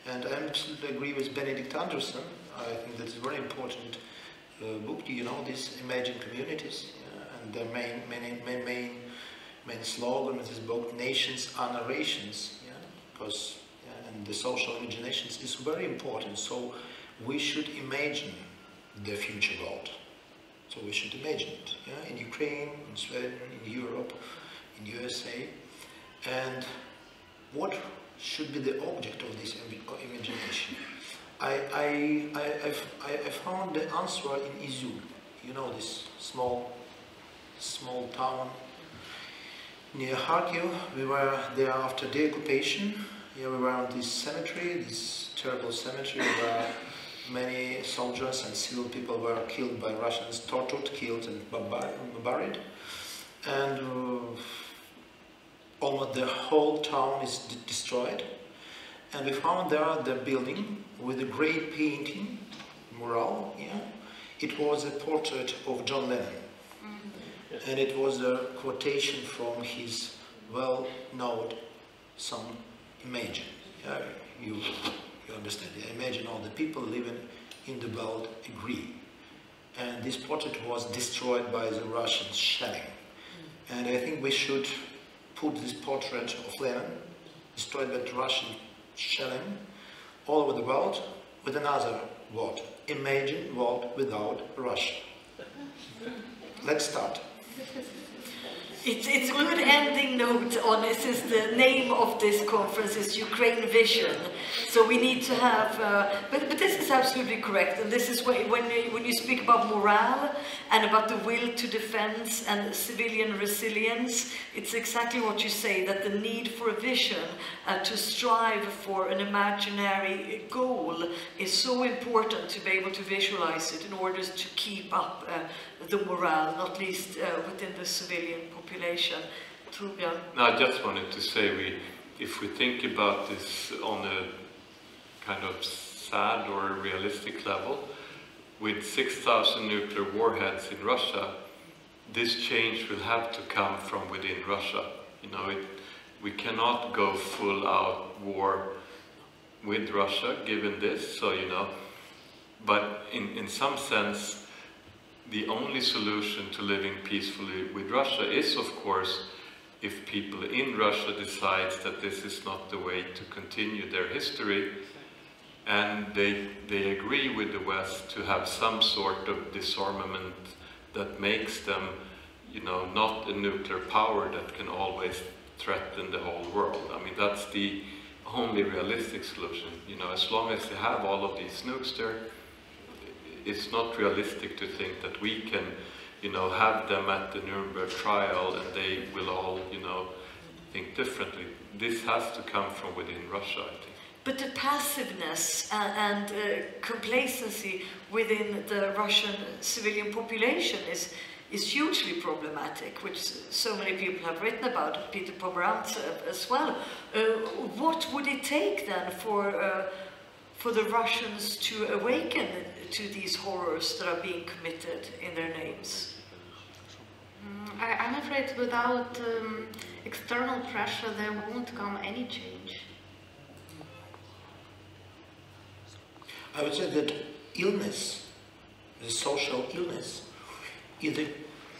And I absolutely agree with Benedict Anderson. I think that's a very important uh, book. You know these imagined communities? And their main, main, main, main, main slogan is both nations are narrations. Yeah? Because yeah, and the social imaginations is very important. So we should imagine the future world. So we should imagine it. Yeah? In Ukraine, in Sweden, in Europe, in USA. And what should be the object of this imagination? I, I, I, I, found the answer in Izium. You know this small, small town near Kharkiv. We were there after the occupation. Yeah, we were on this cemetery, this terrible cemetery where many soldiers and civil people were killed by Russians, tortured, killed and buried. And uh, almost the whole town is destroyed. And we found there the building with a great painting, mural, yeah. It was a portrait of John Lennon. Mm -hmm. And it was a quotation from his well-known song, Imagine. Yeah, you, you understand. Yeah? Imagine all the people living in the world agree. And this portrait was destroyed by the Russian shelling. And I think we should put this portrait of Lennon, destroyed by the Russian shelling, all over the world with another word. Imagine world without Russia. Let's start. It's, it's a good ending note on it, since the name of this conference is Ukraine Vision. So we need to have, uh, but, but this is absolutely correct. And this is when, when, you, when you speak about morale and about the will to defense and civilian resilience, it's exactly what you say, that the need for a vision uh, to strive for an imaginary goal is so important to be able to visualize it in order to keep up uh, the morale, not least uh, within the civilian population. Torbjörn? No, I just wanted to say we, if we think about this on a kind of sad or realistic level, with 6,000 nuclear warheads in Russia, this change will have to come from within Russia. You know, it, we cannot go full out war with Russia given this, so you know, but in, in some sense, the only solution to living peacefully with Russia is, of course, if people in Russia decide that this is not the way to continue their history, and they, they agree with the West to have some sort of disarmament that makes them, you know, not a nuclear power that can always threaten the whole world. I mean, that's the only realistic solution. You know, as long as they have all of these nukes there, it's not realistic to think that we can, you know, have them at the Nuremberg trial and they will all, you know, think differently. This has to come from within Russia, I think. But the passiveness and, and uh, complacency within the Russian civilian population is, is hugely problematic, which so many people have written about, Peter Pomerantsev uh, as well. Uh, what would it take then for, uh, for the Russians to awaken to these horrors that are being committed in their names? Mm, I, am afraid without um, external pressure there won't come any change. I would say that illness, the social illness, is the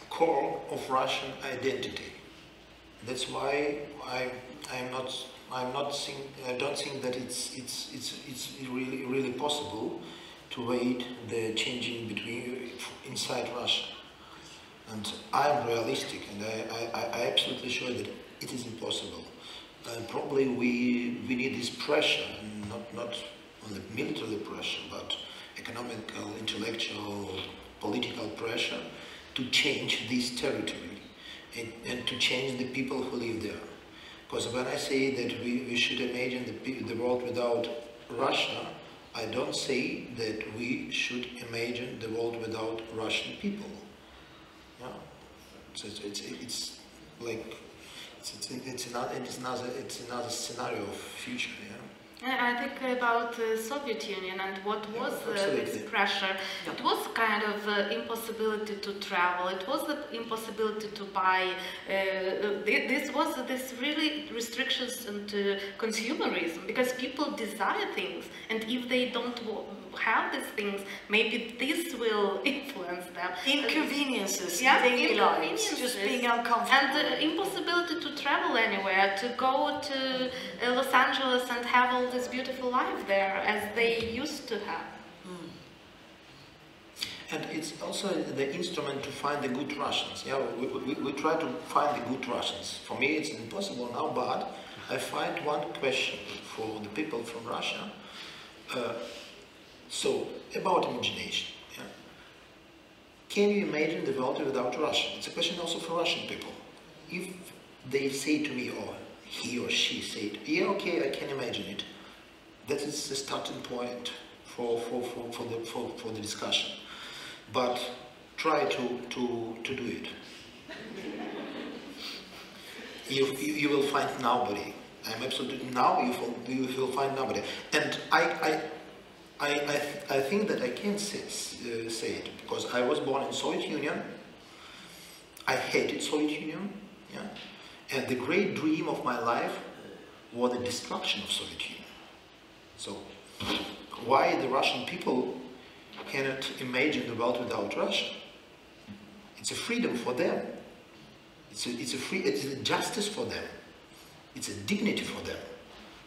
core of Russian identity. That's why I I'm not I'm not think, I don't think that it's it's it's it's really really possible to wait the changing between inside Russia. And I'm realistic, and I, I, I absolutely sure that it is impossible. Probably we we need this pressure, not not only military pressure, but economical, intellectual, political pressure to change this territory and, and to change the people who live there. Because when I say that we, we should imagine the, the world without Russia, I don't say that we should imagine the world without Russian people. Yeah, it's, it's, it's like it's, it's, it's, another, it's, another, it's another scenario of future. Yeah. I think about the Soviet Union and what was uh, this pressure. It was kind of uh, impossibility to travel. It was the impossibility to buy. Uh, this was this really restrictions into consumerism because people desire things, and if they don't have these things, maybe this will influence them. Inconveniences, yeah, daily lives, just being uncomfortable. And the impossibility to travel anywhere, to go to uh, Los Angeles and have all this beautiful life there as they used to have. Mm. And it's also the instrument to find the good Russians. Yeah, we, we, we try to find the good Russians. For me, it's impossible now, but I find one question for the people from Russia. Uh, so, about imagination. Yeah? Can you imagine the world without Russia? It's a question also for Russian people. If they say to me, or he or she said, yeah, okay, I can imagine it, that is the starting point for, for, for, for, the, for, for the discussion. But try to, to, to do it. you, you, you will find nobody. I'm absolutely now you will, you will find nobody. And I, I I, I, th I think that I can't say, uh, say it because I was born in Soviet Union. I hated Soviet Union, yeah, and the great dream of my life was the destruction of Soviet Union. So, why the Russian people cannot imagine the world without Russia? It's a freedom for them. It's a, it's a free, it's a justice for them. It's a dignity for them.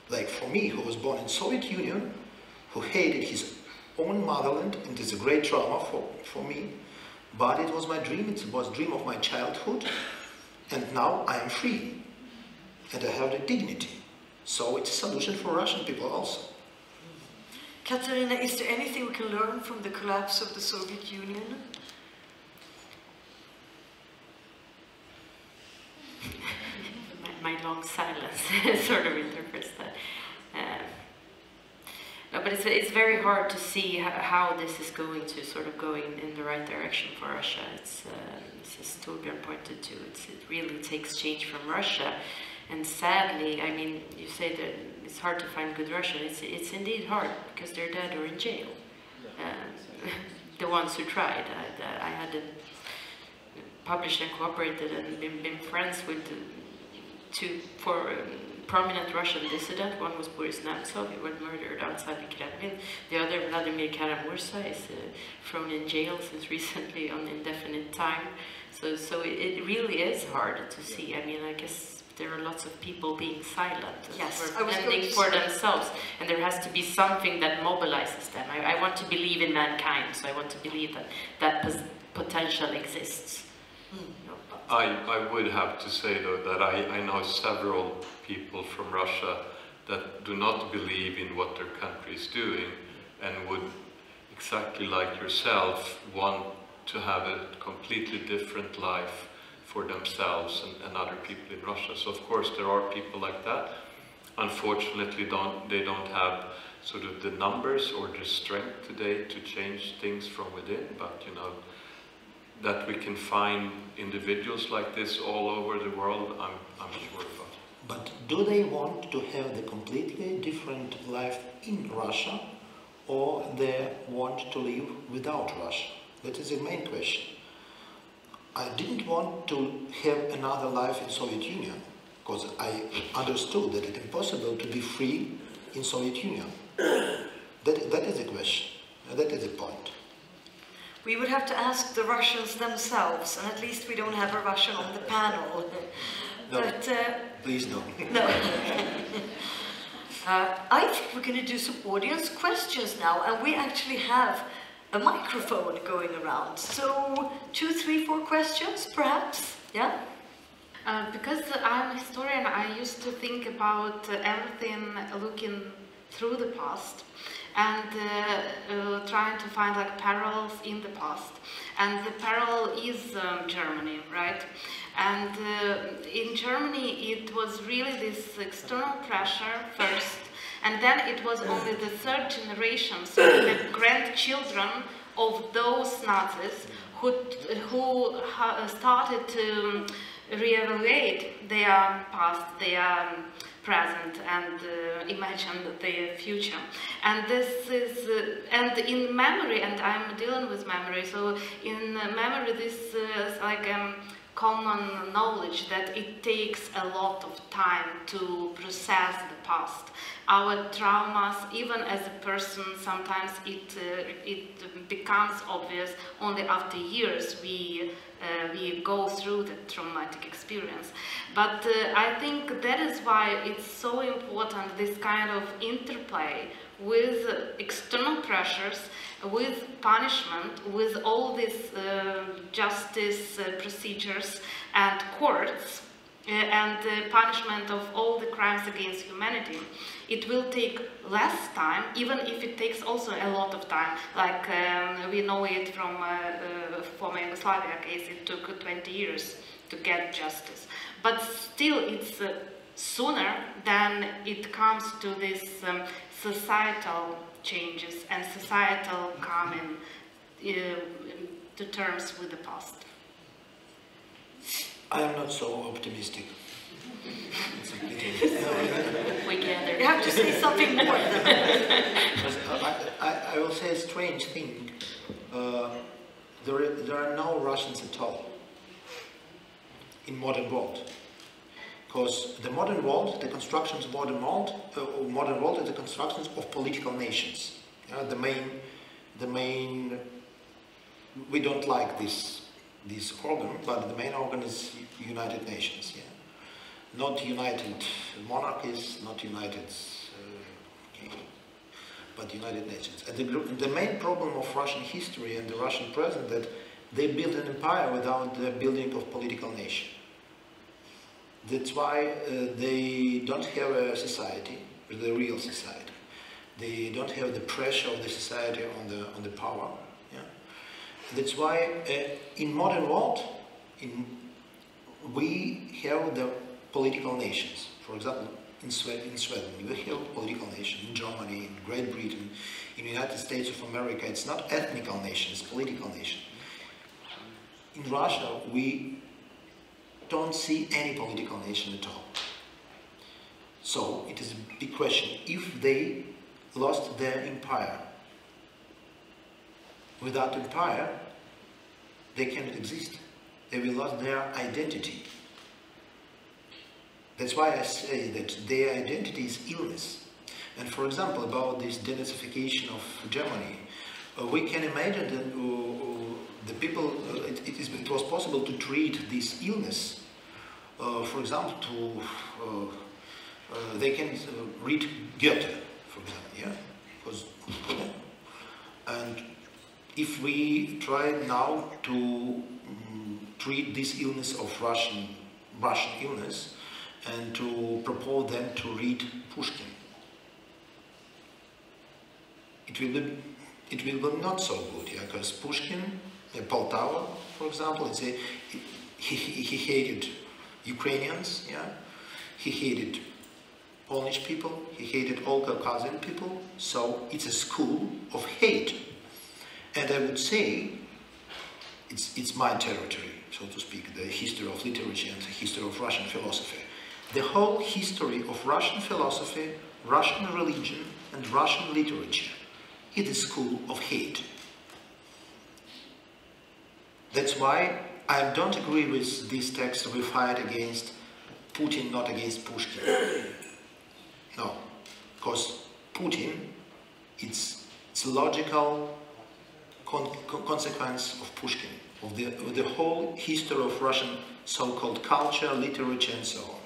Like for me, who was born in Soviet Union, who hated his own motherland, and it's a great trauma for, for me. But it was my dream, it was a dream of my childhood, And now I am free. And I have the dignity. So it's a solution for Russian people also. Katarina, is there anything we can learn from the collapse of the Soviet Union? my, my long silence sort of interprets that. Uh, no, but it's, it's very hard to see how, how, this is going to sort of going in the right direction for Russia. It's, uh, as Torbjörn pointed to, it really takes change from Russia. And sadly, I mean, you say that it's hard to find good Russian. It's, it's indeed hard because they're dead or in jail. Uh, the ones who tried. I, I had published and cooperated and been, been friends with two, for um, prominent Russian dissident. One was Boris Nemtsov, he was murdered outside the Kremlin. The other, Vladimir Kara-Murza, is uh, thrown in jail since recently on indefinite time. So, so it, it, really is hard to see. I mean, I guess there are lots of people being silent yes, for fending for themselves, and there has to be something that mobilizes them. I, I, want to believe in mankind, so I want to believe that that potential exists. I, I would have to say though that I, I know several people from Russia that do not believe in what their country is doing and would, exactly like yourself, want to have a completely different life for themselves and, and other people in Russia. So of course there are people like that. Unfortunately, don't, they don't have sort of the numbers or the strength today to change things from within, but you know, that we can find individuals like this all over the world, I'm, I'm sure about. But do they want to have the completely different life in Russia or they want to live without Russia? That is the main question. I didn't want to have another life in Soviet Union because I understood that it's impossible to be free in Soviet Union. That, that is the question. That is the point. We would have to ask the Russians themselves, and at least we don't have a Russian on the panel. No, but, uh, please no. No. uh, I think we're going to do some audience questions now, and we actually have a microphone going around. So, two, three, four questions, perhaps? Yeah? Uh, because I'm a historian, I used to think about uh, everything looking through the past and uh, uh, trying to find like parallels in the past. And the parallel is um, Germany, right? And uh, in Germany, it was really this external pressure first, and then it was only the third generation, so the grandchildren of those Nazis who, who started to reevaluate their past, their present and uh, imagine the future. And this is, uh, and in memory, and I'm dealing with memory, so in memory this is like um, common knowledge that it takes a lot of time to process the past. Our traumas, even as a person, sometimes it, uh, it becomes obvious only after years we uh, we go through the traumatic experience. But uh, I think that is why it's so important, this kind of interplay with external pressures, with punishment, with all these uh, justice uh, procedures and courts, uh, and the punishment of all the crimes against humanity. It will take less time, even if it takes also a lot of time. Like um, we know it from uh, uh, former Yugoslavia case, it took 20 years to get justice. But still, it's uh, sooner than it comes to this um, societal changes and societal coming uh, to terms with the past. I am not so optimistic. we gather. You have to say something more. I, I, I, will say a strange thing. Uh, there, there are no Russians at all in modern world. Because the modern world, the constructions of modern world, uh, modern world is the constructions of political nations. Uh, the main, the main, we don't like this this organ, but the main organ is United Nations. Yeah, not United Monarchies, not United, uh, but United Nations. And the, the main problem of Russian history and the Russian present that they built an empire without the building of political nation. That's why uh, they don't have a society, the real society. They don't have the pressure of the society on the on the power. Yeah? That's why uh, in modern world, in, we have the political nations. For example, in Sweden, in Sweden, we have political nation. In Germany, in Great Britain, in the United States of America, it's not ethnical nation, it's political nation. In Russia, we don't see any political nation at all. So it is a big question. If they lost their empire, without empire, they cannot exist. They will lose their identity. That's why I say that their identity is illness. And for example, about this denazification of Germany, uh, we can imagine that uh, the people, uh, it, it, is, it was possible to treat this illness uh, for example, to uh, uh, they can read Goethe, for example, yeah, because and if we try now to um, treat this illness of Russian Russian illness and to propose them to read Pushkin, it will be it will be not so good, yeah, because Pushkin, uh, Poltava, for example, a, he, he hated Ukrainians, yeah. He hated Polish people, he hated all Caucasian people, so it's a school of hate. And I would say, it's, it's my territory, so to speak, the history of literature and the history of Russian philosophy. The whole history of Russian philosophy, Russian religion, and Russian literature is a school of hate. That's why I don't agree with this text we fight against Putin, not against Pushkin. No, because Putin, it's, it's a logical con consequence of Pushkin, of the, of the whole history of Russian so-called culture, literature and so on.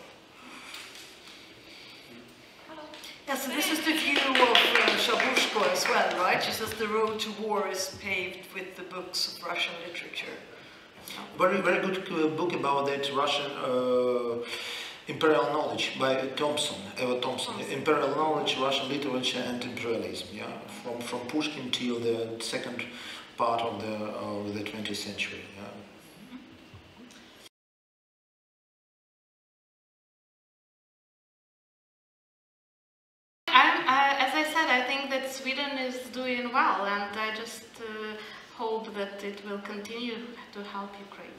Yeah, so this is the view of uh, Zabuzhko as well, right? She says the road to war is paved with the books of Russian literature. Very, very good uh, book about that Russian uh, imperial knowledge by Thompson, Ewa Thompson. Imperial knowledge, Russian literature and imperialism. Yeah, from from Pushkin till the second part of the of the 20th century. Yeah. Uh, as I said, I think that Sweden is doing well, and I just uh, hope that it will continue to help Ukraine.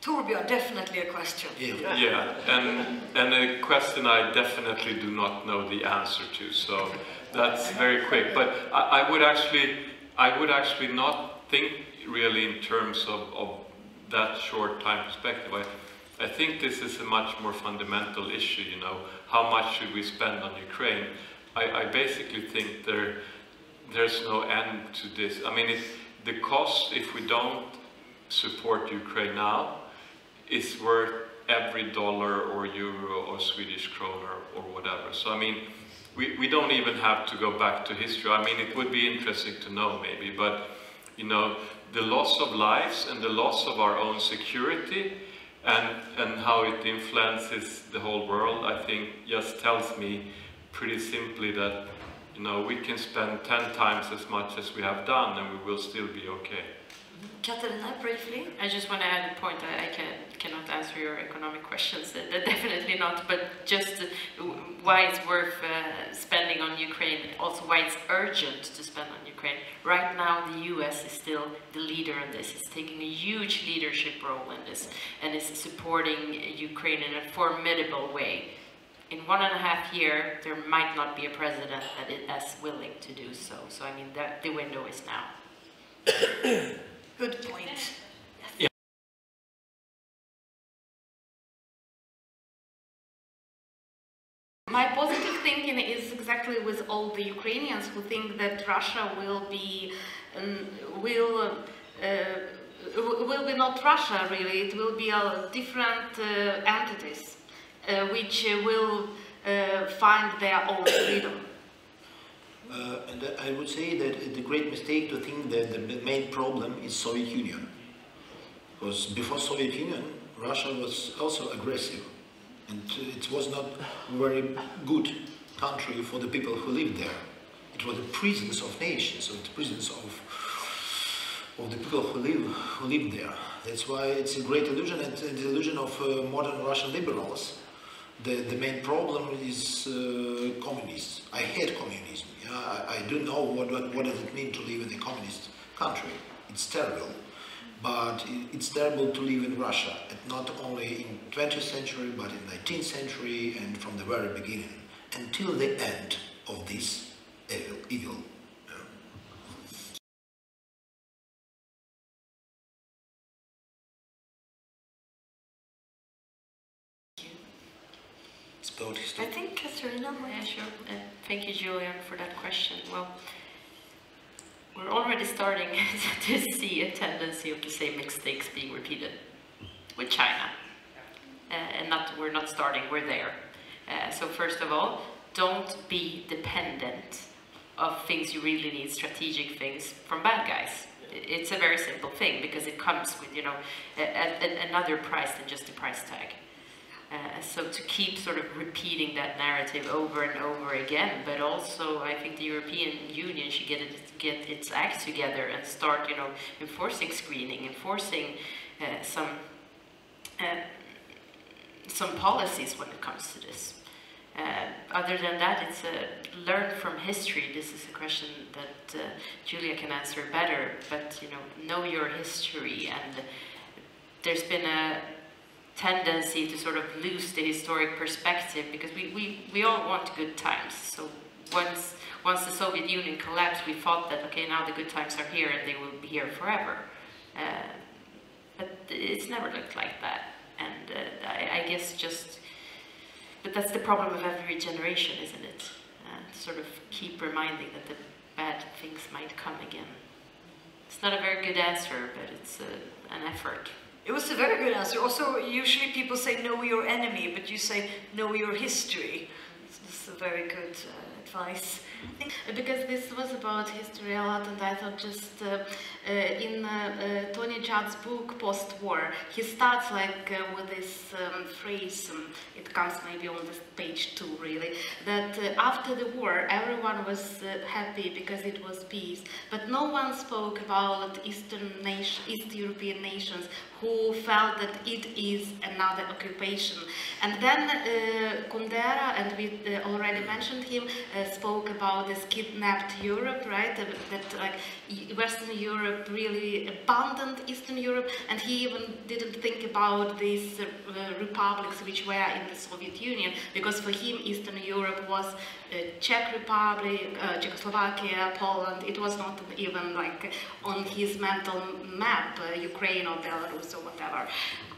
Torbjörn, definitely a question. Yeah. Yeah, and, and a question I definitely do not know the answer to, so that's very quick. But I, I would actually, I would actually not think really in terms of, of that short time perspective. I, I think this is a much more fundamental issue, you know, how much should we spend on Ukraine? I, I basically think there, there's no end to this. I mean, the cost, if we don't support Ukraine now, is worth every dollar or euro or Swedish kroner or whatever. So, I mean, we, we don't even have to go back to history. I mean, it would be interesting to know maybe, but, you know, the loss of lives and the loss of our own security and, and how it influences the whole world, I think just tells me pretty simply that, you know, we can spend 10 times as much as we have done and we will still be okay. Katarina, briefly. I just want to add a point. I, I can, cannot answer your economic questions, uh, definitely not, but just uh, why it's worth uh, spending on Ukraine, also why it's urgent to spend on Ukraine. Right now, the US is still the leader in this. It's taking a huge leadership role in this and is supporting Ukraine in a formidable way. In one and a half year, there might not be a president that is as willing to do so. So, I mean, that, the window is now. Good point. My positive thinking is exactly with all the Ukrainians who think that Russia will be, um, will, uh, will be not Russia really, it will be a different uh, entities uh, which will uh, find their own freedom. Uh, and I would say that it's a great mistake to think that the main problem is Soviet Union. Because before Soviet Union, Russia was also aggressive. And it was not very good country for the people who lived there. It was the prisons of nations, so the prisons of of the people who live who live there. That's why it's a great illusion, and the illusion of uh, modern Russian liberals. The, the main problem is uh, communism. I hate communism. I, I don't know what, what, what does it mean to live in a communist country. It's terrible. But it's terrible to live in Russia, not only in 20th century, but in 19th century and from the very beginning, until the end of this evil. Evil. I think Katarina might. Yeah, sure. Uh, thank you, Julian, for that question. Well, we're already starting to see a tendency of the same mistakes being repeated with China. Uh, and not we're not starting, we're there. Uh, so first of all, don't be dependent of things you really need, strategic things, from bad guys. It's a very simple thing because it comes with, you know, a, a, another price than just a price tag. Uh, so to keep sort of repeating that narrative over and over again, but also I think the European Union should get it, get its act together and start, you know, enforcing screening, enforcing uh, some uh, some policies when it comes to this. Uh, other than that, it's a learn from history. This is a question that uh, Julia can answer better. But you know, know your history, and there's been a tendency to sort of lose the historic perspective because we, we, we all want good times. So once, once the Soviet Union collapsed, we thought that, okay, now the good times are here and they will be here forever. Uh, but it's never looked like that. And uh, I, I, guess just, but that's the problem of every generation, isn't it? Uh, sort of keep reminding that the bad things might come again. It's not a very good answer, but it's uh, an effort. It was a very good answer. Also, usually people say know your enemy, but you say know your history. This is a very good uh, advice. Because this was about history a lot, and I thought just uh, uh, in uh, uh Tony Judt's book Post-War, he starts like uh, with this um, phrase. Um, it comes maybe on this page two, really. That after the war, everyone was happy because it was peace, but no one spoke about Eastern nation, East European nations who felt that it is another occupation. And then uh, Kundera, and we uh, already mentioned him, uh, spoke about this kidnapped Europe, right? That like Western Europe really abandoned Eastern Europe, and he even didn't think about these uh, republics which were in the Soviet Union, because for him Eastern Europe was uh, Czech Republic, uh, Czechoslovakia, Poland. It was not even like on his mental map, uh, Ukraine or Belarus or whatever.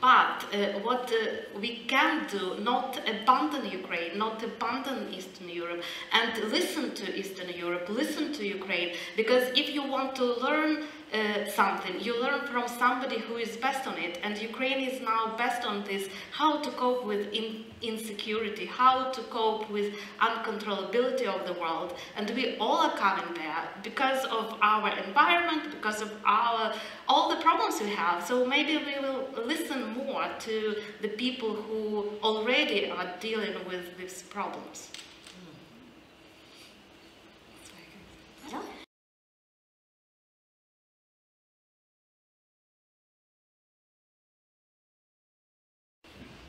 But uh, what uh, we can do, not abandon Ukraine, not abandon Eastern Europe, and listen to Eastern Europe, listen to Ukraine, because if you want to learn uh, something. You learn from somebody who is best on it, and Ukraine is now best on this, how to cope with in insecurity, how to cope with uncontrollability of the world, and we all are coming there because of our environment, because of our all the problems we have. So maybe we will listen more to the people who already are dealing with these problems.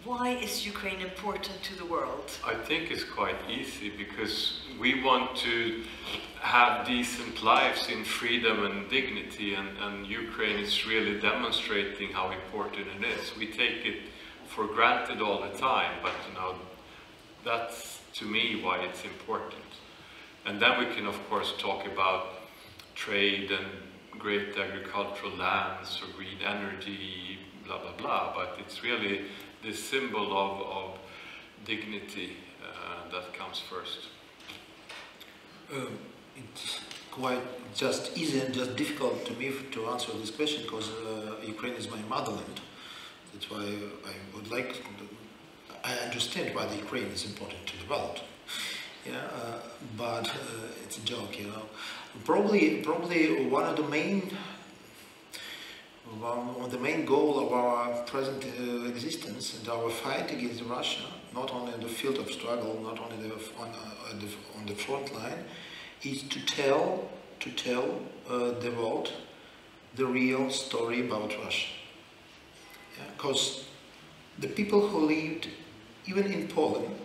Why is Ukraine important to the world? I think it's quite easy because we want to have decent lives in freedom and dignity and, and Ukraine is really demonstrating how important it is. We take it for granted all the time, but you know, that's to me why it's important. And then we can of course talk about trade and great agricultural lands or green energy, blah blah blah, but it's really the symbol of, of dignity uh, that comes first? Um, it's quite just easy and just difficult to me to answer this question because uh, Ukraine is my motherland. That's why I would like to, I understand why the Ukraine is important to the world. Yeah, uh, but uh, it's a joke, you know. Probably, probably one of the main, of the main goal of our present uh, existence and our fight against Russia, not only in the field of struggle, not only the, on, uh, the, on the front line, is to tell, to tell uh, the world the real story about Russia. Because yeah, the people who lived, even in Poland,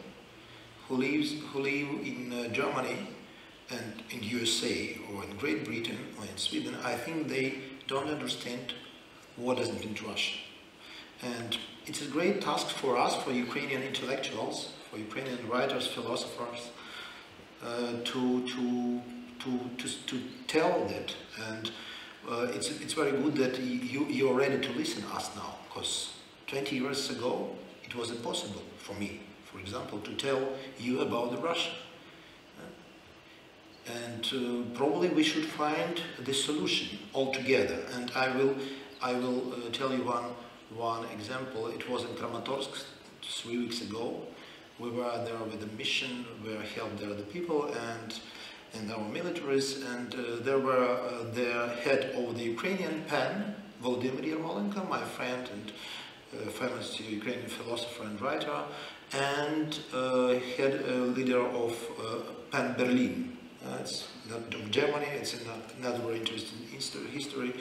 who lives who live in uh, Germany and in USA or in Great Britain or in Sweden, I think they don't understand what does it mean to Russia. And it's a great task for us, for Ukrainian intellectuals, for Ukrainian writers, philosophers, uh, to, to, to, to, to tell that. And uh, it's, it's very good that you, you're ready to listen to us now, because 20 years ago, it was impossible for me for example, to tell you about the Russia. And uh, probably we should find the solution altogether. And I will, I will uh, tell you one, one example. It was in Kramatorsk three weeks ago. We were there with a mission, we helped there the people and and our militaries, and uh, there were uh, the head of the Ukrainian PEN, Volodymyr Yermolenko, my friend and uh, famous Ukrainian philosopher and writer, and uh, head leader of uh, PEN Berlin. Uh, it's not Germany, it's another interesting history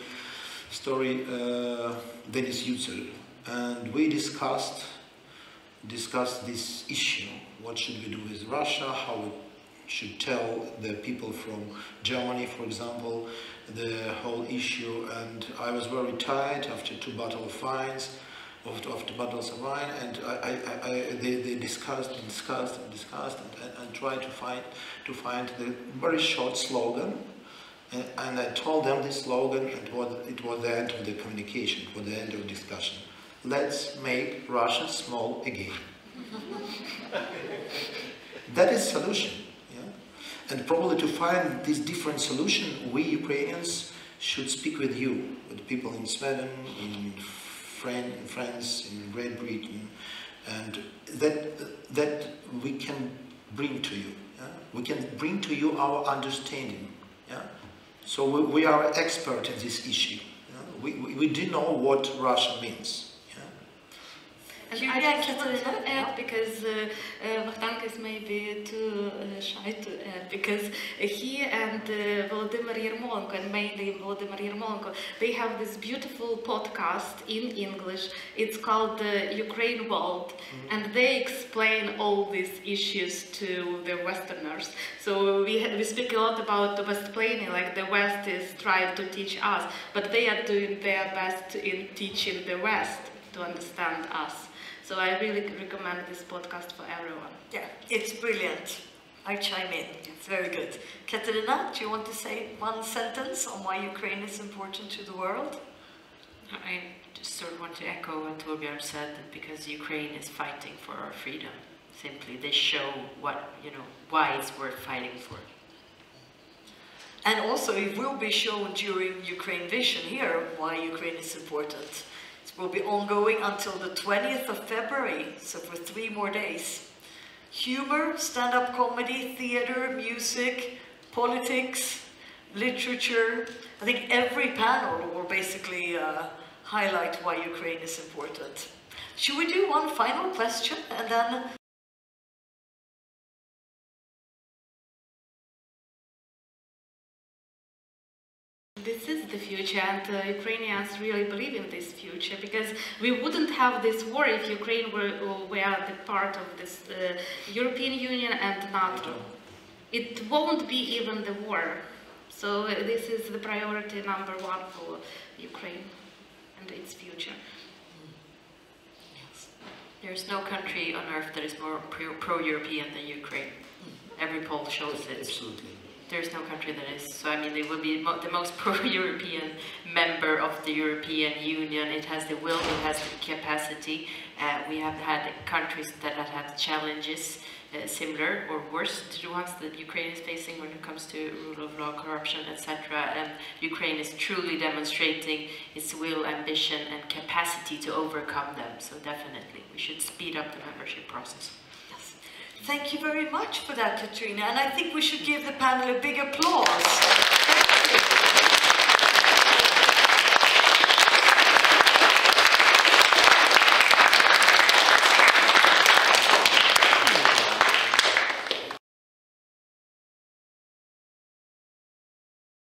story, uh, Deniz Yücel. And we discussed discussed this issue. What should we do with Russia? How we should tell the people from Germany, for example, the whole issue. And I was very tired after two battle of of, of the bottles of wine, and I, I, I, they, they discussed and discussed and discussed and, and, and, tried to find to find the very short slogan. And, and I told them this slogan, and was, it was the end of the communication, for the end of discussion. Let's make Russia small again. that is solution. Yeah? And probably to find this different solution, we Ukrainians should speak with you, with people in Sweden, in France, in Great Britain, and that, that we can bring to you. Yeah? We can bring to you our understanding. Yeah? So we, we are expert in this issue. We, we, we do know what Russia means. And I just want to add because uh, uh, is maybe too uh, shy to add because he and uh, Volodymyr Yermolenko and mainly Volodymyr Yermolenko they have this beautiful podcast in English. It's called the uh, Ukraine World, mm -hmm. and they explain all these issues to the Westerners. So we we speak a lot about the West Westsplaining, like the West is trying to teach us, but they are doing their best in teaching the West to understand us. So I really recommend this podcast for everyone. Yeah, it's brilliant. I chime in. It's very good. Katarina, do you want to say one sentence on why Ukraine is important to the world? I just sort of want to echo what Torbjörn said, that because Ukraine is fighting for our freedom. Simply, they show what, you know, why it's worth fighting for. And also, it will be shown during UkraineVision here why Ukraine is important will be ongoing until the 20th of February, so for three more days. Humor, stand-up comedy, theater, music, politics, literature. I think every panel will basically uh, highlight why Ukraine is important. Should we do one final question and then this is the future and uh, Ukrainians really believe in this future because we wouldn't have this war if Ukraine were, were the part of this uh, European Union and NATO. It won't be even the war. So uh, this is the priority number one for Ukraine and its future. Yes. There's no country on earth that is more pro-European than Ukraine. Every poll shows it. Absolutely there's no country that is. So I mean, it will be mo the most pro-European member of the European Union. It has the will, it has the capacity. Uh, we have had countries that have had challenges uh, similar or worse to the ones that Ukraine is facing when it comes to rule of law, corruption, etc. And Ukraine is truly demonstrating its will, ambition, and capacity to overcome them. So definitely, we should speed up the membership process. Thank you very much for that, Katrina, and I think we should give the panel a big applause.